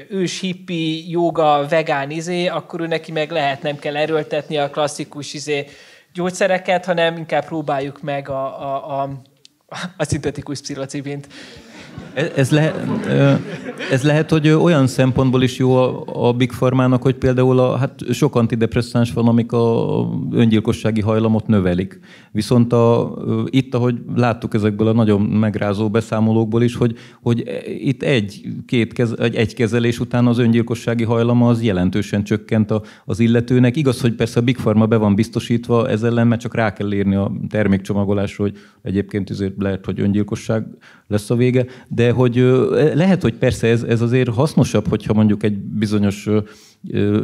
ős hippi, joga, vegán izé, akkor ő neki meg lehet, nem kell erőltetni a klasszikus izé, gyógyszereket, hanem inkább próbáljuk meg a, a, a, a szintetikus pszilocibint. Ez, lehet, ez lehet, hogy olyan szempontból is jó a, Big Pharmának, hogy például a, hát sok antidepresszáns van, amik a öngyilkossági hajlamot növelik. Viszont a, itt, ahogy láttuk ezekből a nagyon megrázó beszámolókból is, hogy, hogy itt egy, két kez, egy, egy kezelés után az öngyilkossági hajlama az jelentősen csökkent az illetőnek. Igaz, hogy persze a Big Pharma be van biztosítva ez ellen, mert csak rá kell írni a termékcsomagolásra, hogy egyébként azért lehet, hogy öngyilkosság lesz a vége, de hogy lehet, hogy persze ez, ez azért hasznosabb, hogyha mondjuk egy bizonyos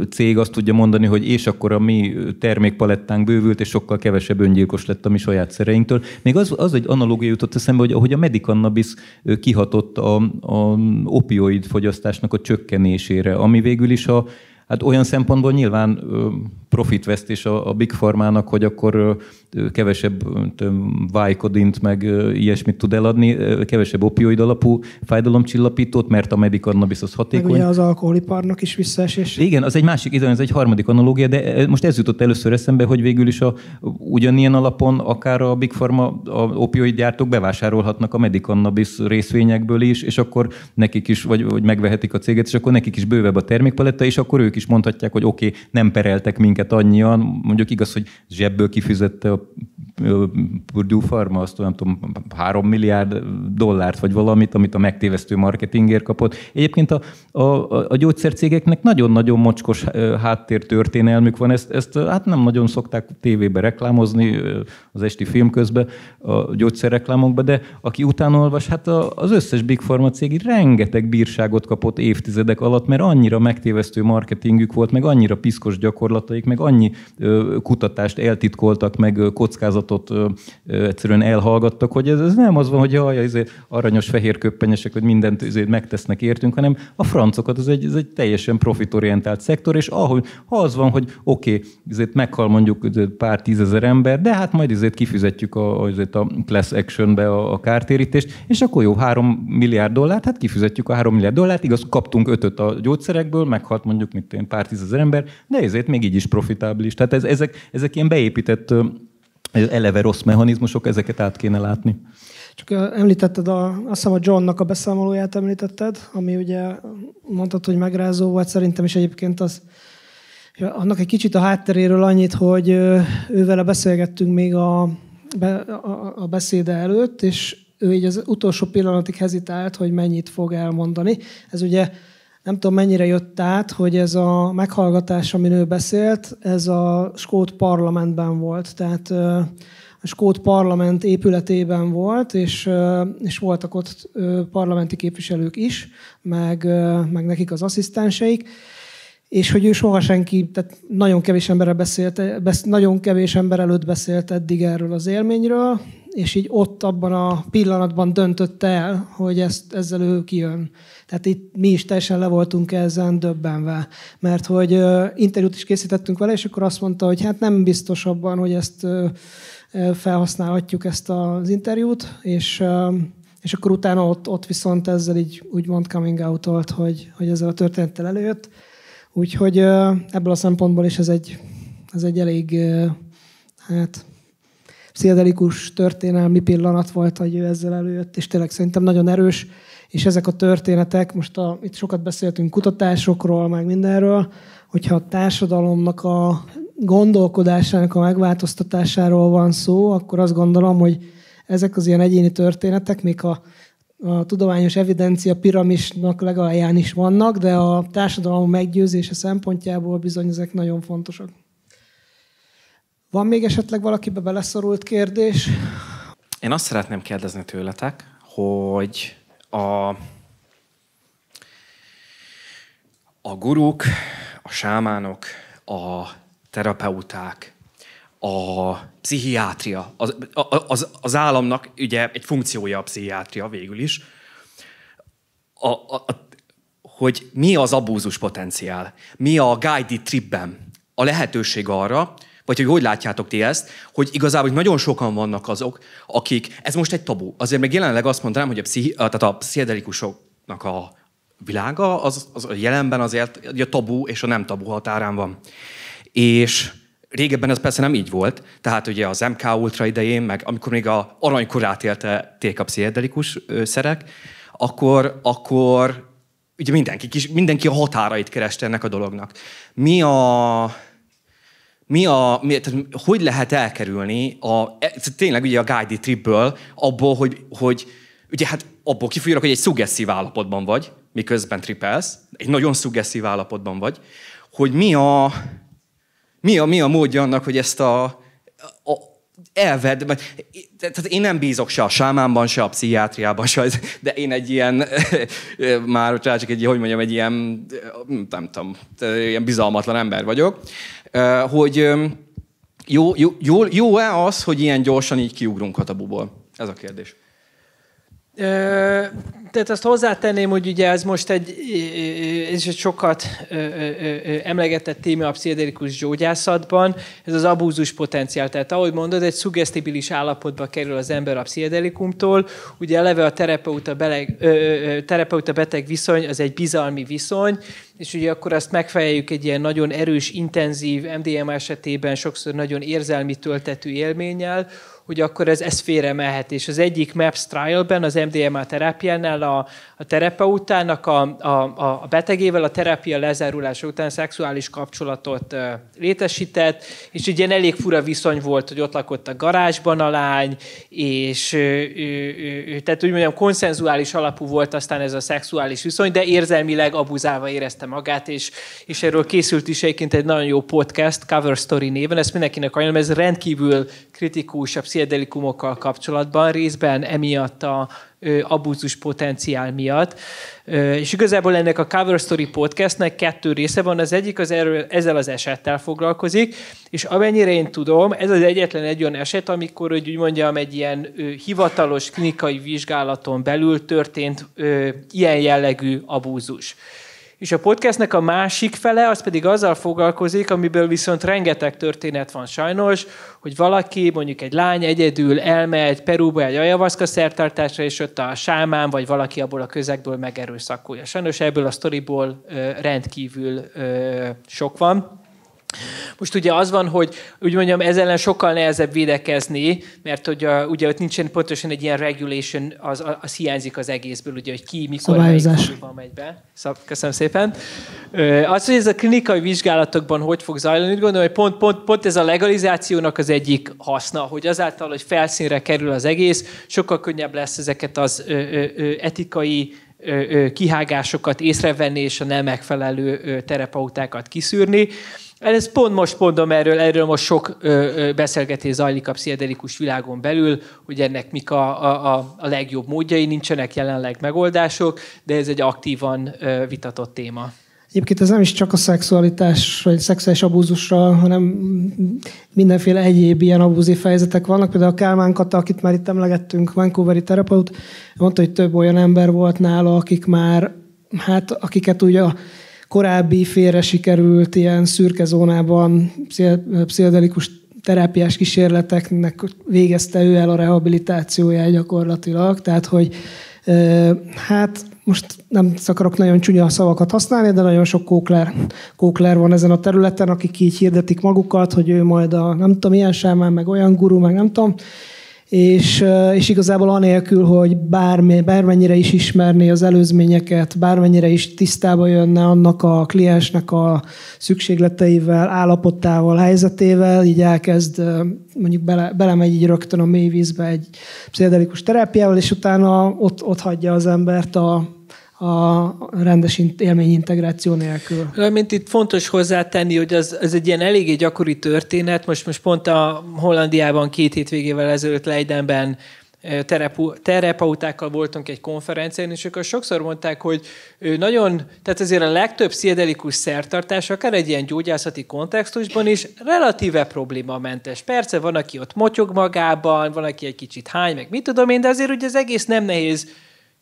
cég azt tudja mondani, hogy és akkor a mi termékpalettánk bővült, és sokkal kevesebb öngyilkos lett a mi saját szereinktől. Még az, az egy analógia jutott eszembe, hogy ahogy a medicannabis kihatott a, a opioid fogyasztásnak a csökkenésére, ami végül is a, Hát olyan szempontból nyilván profitvesztés a, a Big Pharmának, hogy akkor kevesebb vájkodint, meg ilyesmit tud eladni, kevesebb opioid alapú fájdalomcsillapítót, mert a medikannabis az hatékony. Meg ugye az alkoholiparnak is visszaesés. Igen, az egy másik, ez egy harmadik analógia, de most ez jutott először eszembe, hogy végül is a, ugyanilyen alapon akár a Big Pharma, a opioid gyártók bevásárolhatnak a medikannabis részvényekből is, és akkor nekik is, vagy, vagy megvehetik a céget, és akkor nekik is bővebb a termékpaletta, és akkor ők is mondhatják, hogy oké, okay, nem pereltek minket annyian, mondjuk igaz, hogy zsebből kifizette a Purdue Pharma, azt nem tudom, három milliárd dollárt vagy valamit, amit a megtévesztő marketingért kapott. Egyébként a, a, a gyógyszercégeknek nagyon-nagyon mocskos háttér történelmük van, ezt, ezt hát nem nagyon szokták tévébe reklámozni az esti film közben, a gyógyszerreklámokba, de aki utána olvas, hát az összes Big Pharma cég rengeteg bírságot kapott évtizedek alatt, mert annyira megtévesztő marketingük volt, meg annyira piszkos gyakorlataik, meg annyi kutatást eltitkoltak, meg kockázatot egyszerűen elhallgattak, hogy ez, ez nem az van, hogy jaj, ezért aranyos fehér köppenyesek, hogy mindent ezért megtesznek értünk, hanem a francokat, ez egy, ez egy teljesen profitorientált szektor, és ahogy, ha az van, hogy oké, okay, ezért meghal mondjuk ezért pár tízezer ember, de hát majd ezért kifizetjük a, ezért a class actionbe a, a kártérítést, és akkor jó, három milliárd dollárt, hát kifizetjük a három milliárd dollárt, igaz, kaptunk ötöt a gyógyszerekből, meghalt mondjuk mint én pár tízezer ember, de ezért még így is profitábilis. Tehát ez, ezek, ezek ilyen beépített eleve rossz mechanizmusok, ezeket át kéne látni. Csak említetted, a, azt hiszem a Johnnak a beszámolóját említetted, ami ugye mondtad, hogy megrázó volt, szerintem is egyébként az, annak egy kicsit a hátteréről annyit, hogy ővele beszélgettünk még a, a, a beszéde előtt, és ő így az utolsó pillanatig hezitált, hogy mennyit fog elmondani. Ez ugye nem tudom, mennyire jött át, hogy ez a meghallgatás, amin ő beszélt, ez a Skót parlamentben volt. Tehát a Skót parlament épületében volt, és, és voltak ott parlamenti képviselők is, meg, meg nekik az asszisztenseik, és hogy ő soha senki, tehát nagyon kevés emberre beszélt, besz, nagyon kevés ember előtt beszélt eddig erről az élményről, és így ott abban a pillanatban döntött el, hogy ezt, ezzel ő kijön. Tehát itt mi is teljesen le voltunk ezen döbbenve, mert hogy interjút is készítettünk vele, és akkor azt mondta, hogy hát nem biztos abban, hogy ezt uh, felhasználhatjuk ezt az interjút, és, és akkor utána ott, ott viszont ezzel így úgymond coming out hogy, hogy ezzel a történettel előjött. Úgyhogy ebből a szempontból is ez egy, ez egy elég hát, pszichedelikus történelmi pillanat volt, hogy ő ezzel előjött, és tényleg szerintem nagyon erős és ezek a történetek, most a, itt sokat beszéltünk kutatásokról, meg mindenről, hogyha a társadalomnak a gondolkodásának a megváltoztatásáról van szó, akkor azt gondolom, hogy ezek az ilyen egyéni történetek, még a, a tudományos evidencia piramisnak legalján is vannak, de a társadalom meggyőzése szempontjából bizony ezek nagyon fontosak. Van még esetleg valakibe beleszorult kérdés? Én azt szeretném kérdezni tőletek, hogy a, a guruk, a sámánok, a terapeuták, a pszichiátria, az, az, az államnak ugye egy funkciója a pszichiátria végül is, a, a, a, hogy mi az abúzus potenciál, mi a guided tripben? A lehetőség arra, vagy hogy hogy látjátok ti ezt, hogy igazából nagyon sokan vannak azok, akik, ez most egy tabu. Azért meg jelenleg azt mondanám, hogy a, pszichi, tehát a pszichedelikusoknak a világa, az, az a jelenben azért a tabu és a nem tabu határán van. És régebben ez persze nem így volt, tehát ugye az MK Ultra idején, meg amikor még a aranykorát élték a pszichedelikus szerek, akkor, akkor ugye mindenki, mindenki a határait kereste ennek a dolognak. Mi a, mi a, mi, tehát hogy lehet elkerülni a, e, tényleg ugye a guided tripből abból, hogy, hogy ugye hát abból kifolyólag, hogy egy szugesszív állapotban vagy, miközben tripelsz, egy nagyon szugesszív állapotban vagy, hogy mi a, mi a, mi a módja annak, hogy ezt a, a elved, tehát én nem bízok se a sámánban, se a pszichiátriában, se, de én egy ilyen, már csak egy, hogy mondjam, egy ilyen, nem tudom, ilyen bizalmatlan ember vagyok, hogy jó, jó, jó, jó-e az, hogy ilyen gyorsan így kiugrunk a tabuból? Ez a kérdés. Tehát azt hozzátenném, hogy ugye ez most egy, ez egy sokat emlegetett téma a pszichedelikus gyógyászatban, ez az abúzus potenciál. Tehát ahogy mondod, egy szuggesztibilis állapotba kerül az ember a pszichedelikumtól. Ugye eleve a terapeuta, beleg, terapeuta beteg viszony, az egy bizalmi viszony, és ugye akkor azt megfejeljük egy ilyen nagyon erős, intenzív, MDMA esetében sokszor nagyon érzelmi töltetű élménnyel, hogy akkor ez, ez félre mehet. És az egyik MAPS trial-ben, az MDMA terápiánál a, a terapeutának a, a, a betegével a terápia lezárulása után szexuális kapcsolatot létesített, és egy ilyen elég fura viszony volt, hogy ott lakott a garázsban a lány, és tehát úgy mondjam, konszenzuális alapú volt aztán ez a szexuális viszony, de érzelmileg abuzálva érezte magát, és, és erről készült is egyébként egy nagyon jó podcast, Cover Story néven, ezt mindenkinek ajánlom, ez rendkívül kritikus a pszichedelikumokkal kapcsolatban, részben emiatt a abúzus potenciál miatt. És igazából ennek a Cover Story podcastnek kettő része van. Az egyik az erről, ezzel az esettel foglalkozik, és amennyire én tudom, ez az egyetlen egy olyan eset, amikor, hogy úgy mondjam, egy ilyen hivatalos klinikai vizsgálaton belül történt ilyen jellegű abúzus. És a podcastnek a másik fele, az pedig azzal foglalkozik, amiből viszont rengeteg történet van sajnos, hogy valaki, mondjuk egy lány egyedül elmegy Perúba egy ajavaszka szertartásra, és ott a sámán, vagy valaki abból a közegből megerőszakolja. Sajnos ebből a sztoriból rendkívül sok van. Most ugye az van, hogy úgy mondjam, ezzel ellen sokkal nehezebb védekezni, mert hogy a, ugye ott nincsen pontosan egy ilyen regulation, az, az hiányzik az egészből, ugye, hogy ki, mikor, melyik megy be. Szóval, köszönöm szépen. Az, hogy ez a klinikai vizsgálatokban hogy fog zajlani, úgy gondolom, hogy pont, pont, pont ez a legalizációnak az egyik haszna, hogy azáltal, hogy felszínre kerül az egész, sokkal könnyebb lesz ezeket az ö, ö, ö, etikai kihágásokat észrevenni, és a nem megfelelő terapeutákat kiszűrni. Ez pont most mondom erről, erről most sok beszélgetés zajlik a pszichedelikus világon belül, hogy ennek mik a, a, a legjobb módjai, nincsenek jelenleg megoldások, de ez egy aktívan vitatott téma. Egyébként ez nem is csak a szexualitás, vagy szexuális abúzusra, hanem mindenféle egyéb ilyen abúzív fejezetek vannak. Például a Kálmán Kata, akit már itt emlegettünk, Vancouveri terapeut, mondta, hogy több olyan ember volt nála, akik már, hát akiket ugye a korábbi félre sikerült ilyen szürke zónában pszichedelikus terápiás kísérleteknek végezte ő el a rehabilitációját gyakorlatilag. Tehát, hogy hát most nem akarok nagyon csúnya szavakat használni, de nagyon sok kókler, kókler van ezen a területen, akik így hirdetik magukat, hogy ő majd a nem tudom, ilyen sámán, meg olyan guru, meg nem tudom, és, és igazából anélkül, hogy bármi, bármennyire is ismerné az előzményeket, bármennyire is tisztába jönne annak a kliensnek a szükségleteivel, állapotával, helyzetével, így elkezd, mondjuk bele, belemegy így rögtön a mély vízbe egy pszichedelikus terápiával, és utána ott, ott hagyja az embert a, a rendes élményintegráció nélkül. Mint itt fontos hozzátenni, hogy az, az egy ilyen eléggé gyakori történet. Most, most pont a Hollandiában két hétvégével ezelőtt Leidenben terapeutákkal voltunk egy konferencián, és akkor sokszor mondták, hogy nagyon, tehát azért a legtöbb pszichedelikus szertartás, akár egy ilyen gyógyászati kontextusban is relatíve problémamentes. Persze van, aki ott motyog magában, van, aki egy kicsit hány, meg mit tudom én, de azért ugye az egész nem nehéz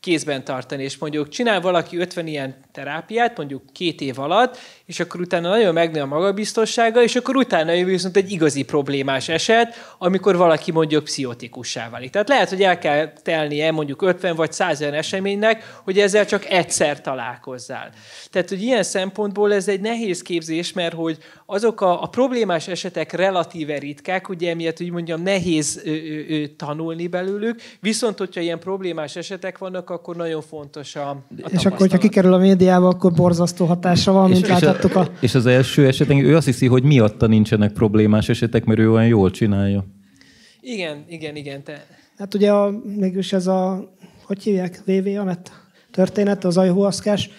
kézben tartani, és mondjuk csinál valaki 50 ilyen terápiát, mondjuk két év alatt, és akkor utána nagyon megnő a magabiztossága, és akkor utána jön viszont egy igazi problémás eset, amikor valaki mondjuk pszichotikussá válik. Tehát lehet, hogy el kell telnie mondjuk 50 vagy 100 olyan eseménynek, hogy ezzel csak egyszer találkozzál. Tehát, hogy ilyen szempontból ez egy nehéz képzés, mert hogy azok a, a problémás esetek relatíve ritkák, ugye emiatt, hogy mondjam, nehéz ö, ö, ö, tanulni belőlük, viszont hogyha ilyen problémás esetek vannak, akkor nagyon fontos a, a És akkor, hogyha kikerül a médiába, akkor borzasztó hatása van, mint láthattuk a... És az első esetben ő azt hiszi, hogy miatta nincsenek problémás esetek, mert ő olyan jól csinálja. Igen, igen, igen. Te... Hát ugye a, mégis ez a, hogy hívják, VV Anett történet, az ajhóaszkás,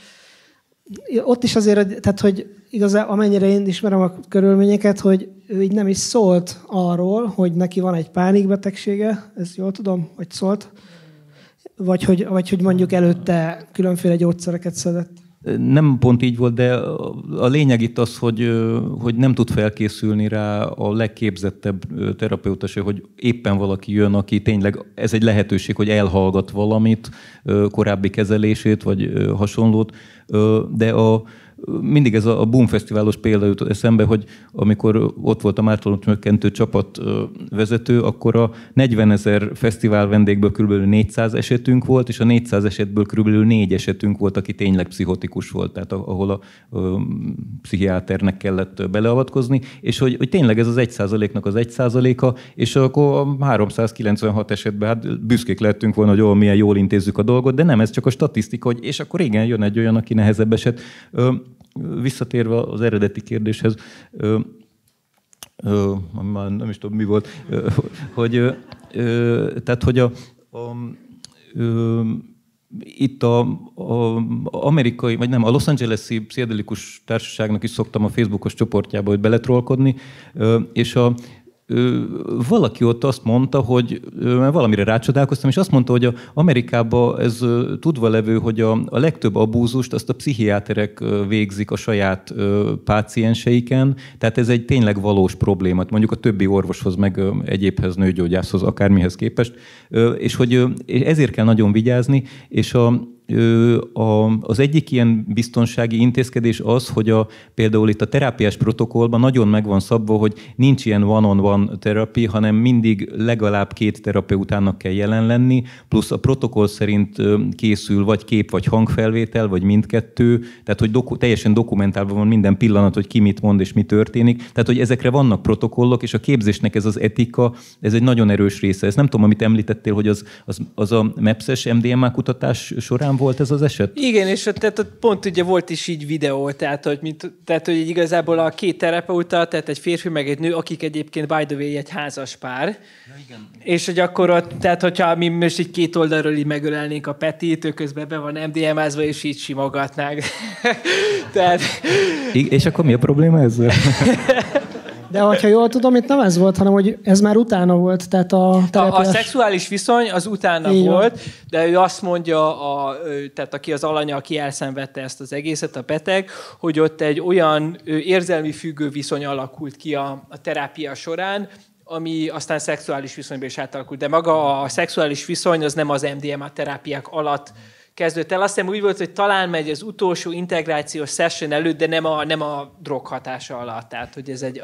ott is azért, tehát hogy igazán amennyire én ismerem a körülményeket, hogy ő így nem is szólt arról, hogy neki van egy pánikbetegsége, ezt jól tudom, hogy szólt, vagy hogy, vagy hogy mondjuk előtte különféle gyógyszereket szedett. Nem pont így volt, de a lényeg itt az, hogy, hogy nem tud felkészülni rá a legképzettebb terapeuta se, hogy éppen valaki jön, aki tényleg, ez egy lehetőség, hogy elhallgat valamit, korábbi kezelését, vagy hasonlót, de a, mindig ez a Boom Fesztiválos példa jut eszembe, hogy amikor ott volt a Mártalom csökkentő csapat vezető, akkor a 40 ezer fesztivál vendégből kb. 400 esetünk volt, és a 400 esetből kb. 4 esetünk volt, aki tényleg pszichotikus volt, tehát ahol a, pszichiáternek kellett beleavatkozni, és hogy, hogy tényleg ez az 1% nak az 1% a és akkor a 396 esetben hát büszkék lettünk volna, hogy jól, milyen jól intézzük a dolgot, de nem, ez csak a statisztika, hogy és akkor igen, jön egy olyan, aki nehezebb eset visszatérve az eredeti kérdéshez, ö, ö, már nem is tudom mi volt, ö, hogy ö, tehát, hogy a, a ö, itt a, a, amerikai, vagy nem, a Los Angeles-i pszichedelikus társaságnak is szoktam a Facebookos csoportjába hogy beletrolkodni, és a, valaki ott azt mondta, hogy mert valamire rácsodálkoztam, és azt mondta, hogy a Amerikában ez tudva levő, hogy a, a legtöbb abúzust azt a pszichiáterek végzik a saját pácienseiken, tehát ez egy tényleg valós probléma, mondjuk a többi orvoshoz, meg egyébhez, nőgyógyászhoz, akármihez képest, és hogy ezért kell nagyon vigyázni, és a, az egyik ilyen biztonsági intézkedés az, hogy a, például itt a terápiás protokollban nagyon meg van szabva, hogy nincs ilyen one-on-one terapia, hanem mindig legalább két terapeutának kell jelen lenni, plusz a protokoll szerint készül vagy kép, vagy hangfelvétel, vagy mindkettő, tehát hogy doku, teljesen dokumentálva van minden pillanat, hogy ki mit mond és mi történik. Tehát, hogy ezekre vannak protokollok, és a képzésnek ez az etika, ez egy nagyon erős része. Ez nem tudom, amit említettél, hogy az, az, az a MEPS-es MDMA kutatás során volt ez az eset? Igen, és ott, tehát ott pont ugye volt is így videó, tehát hogy, mint, tehát, hogy igazából a két terapeuta, tehát egy férfi meg egy nő, akik egyébként by the way egy házas pár. Ja, igen. És hogy akkor ott, tehát hogyha mi most így két oldalról így megölelnénk a Petit, ő közben be van MDMA-zva, és így simogatnák. tehát... És akkor mi a probléma ezzel? De ha jól tudom, itt nem ez volt, hanem hogy ez már utána volt. Tehát a, a, a szexuális viszony az utána Így volt, van. de ő azt mondja, a, tehát aki az alanya, aki elszenvedte ezt az egészet, a beteg, hogy ott egy olyan érzelmi függő viszony alakult ki a, a terápia során, ami aztán szexuális viszonyban is átalakult. De maga a szexuális viszony az nem az MDMA terápiák alatt kezdődött el. Azt hiszem úgy volt, hogy talán megy az utolsó integrációs session előtt, de nem a, nem a drog hatása alatt. Tehát, hogy ez egy,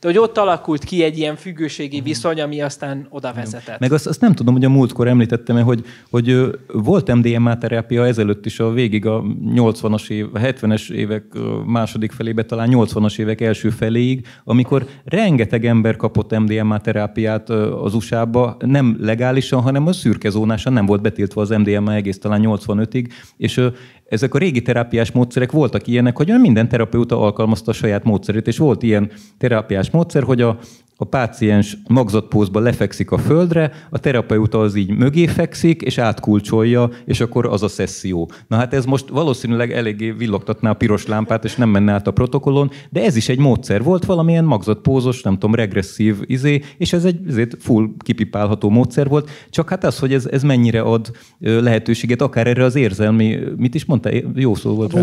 de hogy ott alakult ki egy ilyen függőségi mhm. viszony, ami aztán oda vezetett. Meg azt, azt nem tudom, hogy a múltkor említettem hogy, hogy volt MDMA terápia ezelőtt is a végig a 80-as év, 70-es évek második felébe, talán 80-as évek első feléig, amikor rengeteg ember kapott MDMA terápiát az USA-ba, nem legálisan, hanem a szürke zónásan nem volt betiltva az MDMA egész talán 85-ig, és ezek a régi terápiás módszerek voltak ilyenek, hogy minden terapeuta alkalmazta a saját módszerét, és volt ilyen terápiás módszer, hogy a, a páciens magzatpózba lefekszik a földre, a terapeuta az így mögé fekszik, és átkulcsolja, és akkor az a szesszió. Na hát ez most valószínűleg eléggé villogtatná a piros lámpát, és nem menne át a protokollon, de ez is egy módszer volt, valamilyen magzatpózos, nem tudom, regresszív izé, és ez egy ezért full kipipálható módszer volt, csak hát az, hogy ez, ez mennyire ad lehetőséget, akár erre az érzelmi, mit is mondta, jó szó volt. Rá.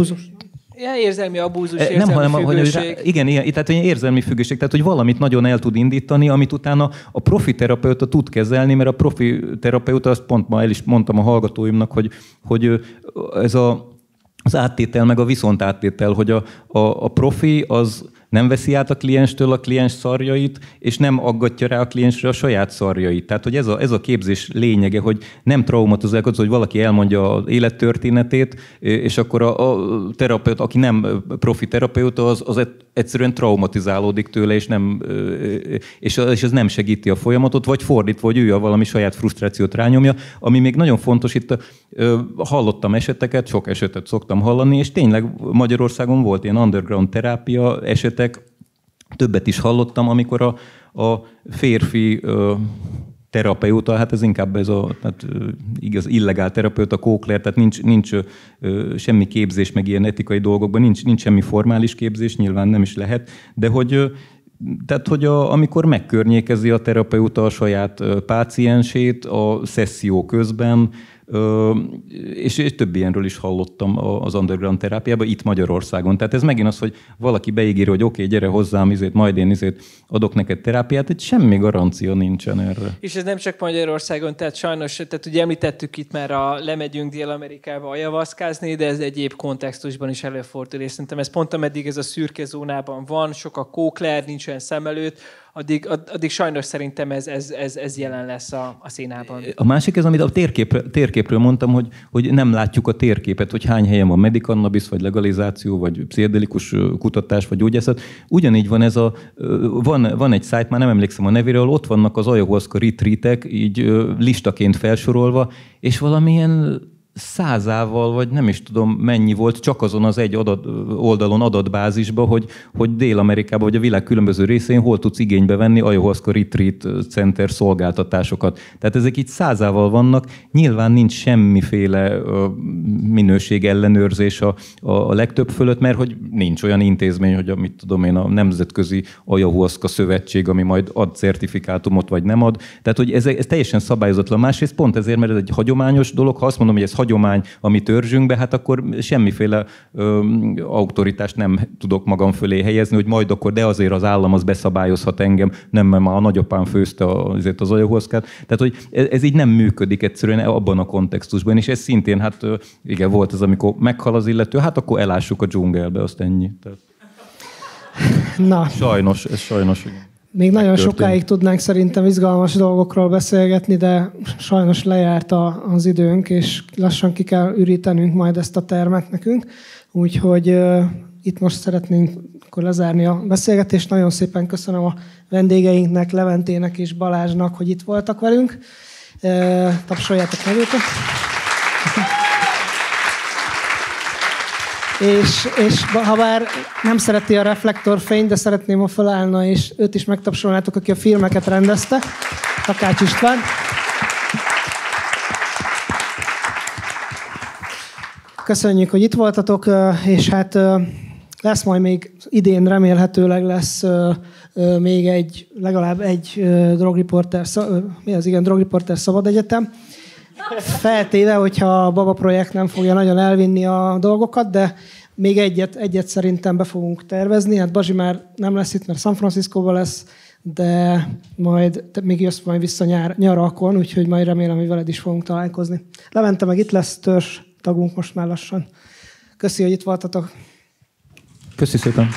Ja, érzelmi abúzus, eh, érzelmi nem, hanem, függőség. Hogy, igen, igen, tehát hogy érzelmi függőség, tehát hogy valamit nagyon el tud indítani, amit utána a profi terapeuta tud kezelni, mert a profi terapeuta, azt pont ma el is mondtam a hallgatóimnak, hogy, hogy ez a, az áttétel, meg a viszont áttétel, hogy a, a, a profi az nem veszi át a klienstől a kliens szarjait, és nem aggatja rá a kliensre a saját szarjait. Tehát, hogy ez a, ez a képzés lényege, hogy nem traumatizálják az, hogy valaki elmondja az élettörténetét, és akkor a, a terapeut, aki nem profi terapeuta, az, az egyszerűen traumatizálódik tőle, és, nem, és, és ez nem segíti a folyamatot, vagy fordítva, hogy ő a valami saját frusztrációt rányomja, ami még nagyon fontos, itt hallottam eseteket, sok esetet szoktam hallani, és tényleg Magyarországon volt ilyen underground terápia esetek, többet is hallottam, amikor a, a férfi terapeuta, hát ez inkább ez a hát, igaz, illegál terapeuta, kókler, tehát nincs, nincs ö, semmi képzés, meg ilyen etikai dolgokban, nincs, nincs semmi formális képzés, nyilván nem is lehet, de hogy tehát, hogy a, amikor megkörnyékezi a terapeuta a saját páciensét a szesszió közben, és, és több ilyenről is hallottam az underground terápiában itt Magyarországon. Tehát ez megint az, hogy valaki beígér, hogy oké, okay, gyere hozzám, izét, majd én izét adok neked terápiát, egy semmi garancia nincsen erre. És ez nem csak Magyarországon, tehát sajnos, tehát ugye említettük itt már a lemegyünk Dél-Amerikába ajavaszkázni, de ez egyéb kontextusban is előfordul, és szerintem ez pont ameddig ez a szürke zónában van, sok a kókler, nincs olyan szem előtt, addig, addig sajnos szerintem ez, ez, ez, ez jelen lesz a, a színában. A másik ez, amit a térkép, térképről mondtam, hogy, hogy nem látjuk a térképet, hogy hány helyen van medikannabis, vagy legalizáció, vagy pszichedelikus kutatás, vagy gyógyászat. Ugyanígy van ez a, van, van egy szájt, már nem emlékszem a nevéről, ott vannak az ayahuasca retreatek, így listaként felsorolva, és valamilyen százával, vagy nem is tudom mennyi volt, csak azon az egy adat, oldalon adatbázisban, hogy, hogy Dél-Amerikában, vagy a világ különböző részén hol tudsz igénybe venni ayahuasca retreat center szolgáltatásokat. Tehát ezek itt százával vannak, nyilván nincs semmiféle minőség ellenőrzés a, a, a legtöbb fölött, mert hogy nincs olyan intézmény, hogy amit tudom én, a Nemzetközi Ayahuasca Szövetség, ami majd ad certifikátumot, vagy nem ad. Tehát, hogy ez, ez teljesen szabályozatlan. Másrészt pont ezért, mert ez egy hagyományos dolog, ha azt mondom, hogy ez hagyomány, ami törzsünkbe, hát akkor semmiféle ö, autoritást nem tudok magam fölé helyezni, hogy majd akkor, de azért az állam az beszabályozhat engem, nem, mert már a nagyapám főzte azért az ajahuaszkát. Tehát, hogy ez, ez így nem működik egyszerűen abban a kontextusban, és ez szintén, hát igen, volt az, amikor meghal az illető, hát akkor elássuk a dzsungelbe, azt ennyi. Tehát... Na. Sajnos, ez sajnos. Igen. Még nagyon történt. sokáig tudnánk szerintem izgalmas dolgokról beszélgetni, de sajnos lejárt a, az időnk, és lassan ki kell ürítenünk majd ezt a termet nekünk. Úgyhogy uh, itt most szeretnénk akkor lezárni a beszélgetést. Nagyon szépen köszönöm a vendégeinknek, Leventének és Balázsnak, hogy itt voltak velünk. Uh, tapsoljátok meg őket. És, és ha bár nem szereti a reflektorfényt, de szeretném, ha felállna, és őt is megtapsolnátok, aki a filmeket rendezte, Takács István. Köszönjük, hogy itt voltatok, és hát lesz majd még idén remélhetőleg lesz még egy, legalább egy drogriporter, mi az igen, drogriporter szabad egyetem. Feltéve, hogyha a Baba projekt nem fogja nagyon elvinni a dolgokat, de még egyet, egyet szerintem be fogunk tervezni. Hát Bazsi már nem lesz itt, mert San Francisco lesz, de majd te még jössz majd vissza nyár, nyarakon, úgyhogy majd remélem, hogy veled is fogunk találkozni. Levente meg itt lesz törzs tagunk most már lassan. Köszi, hogy itt voltatok. Köszi szépen.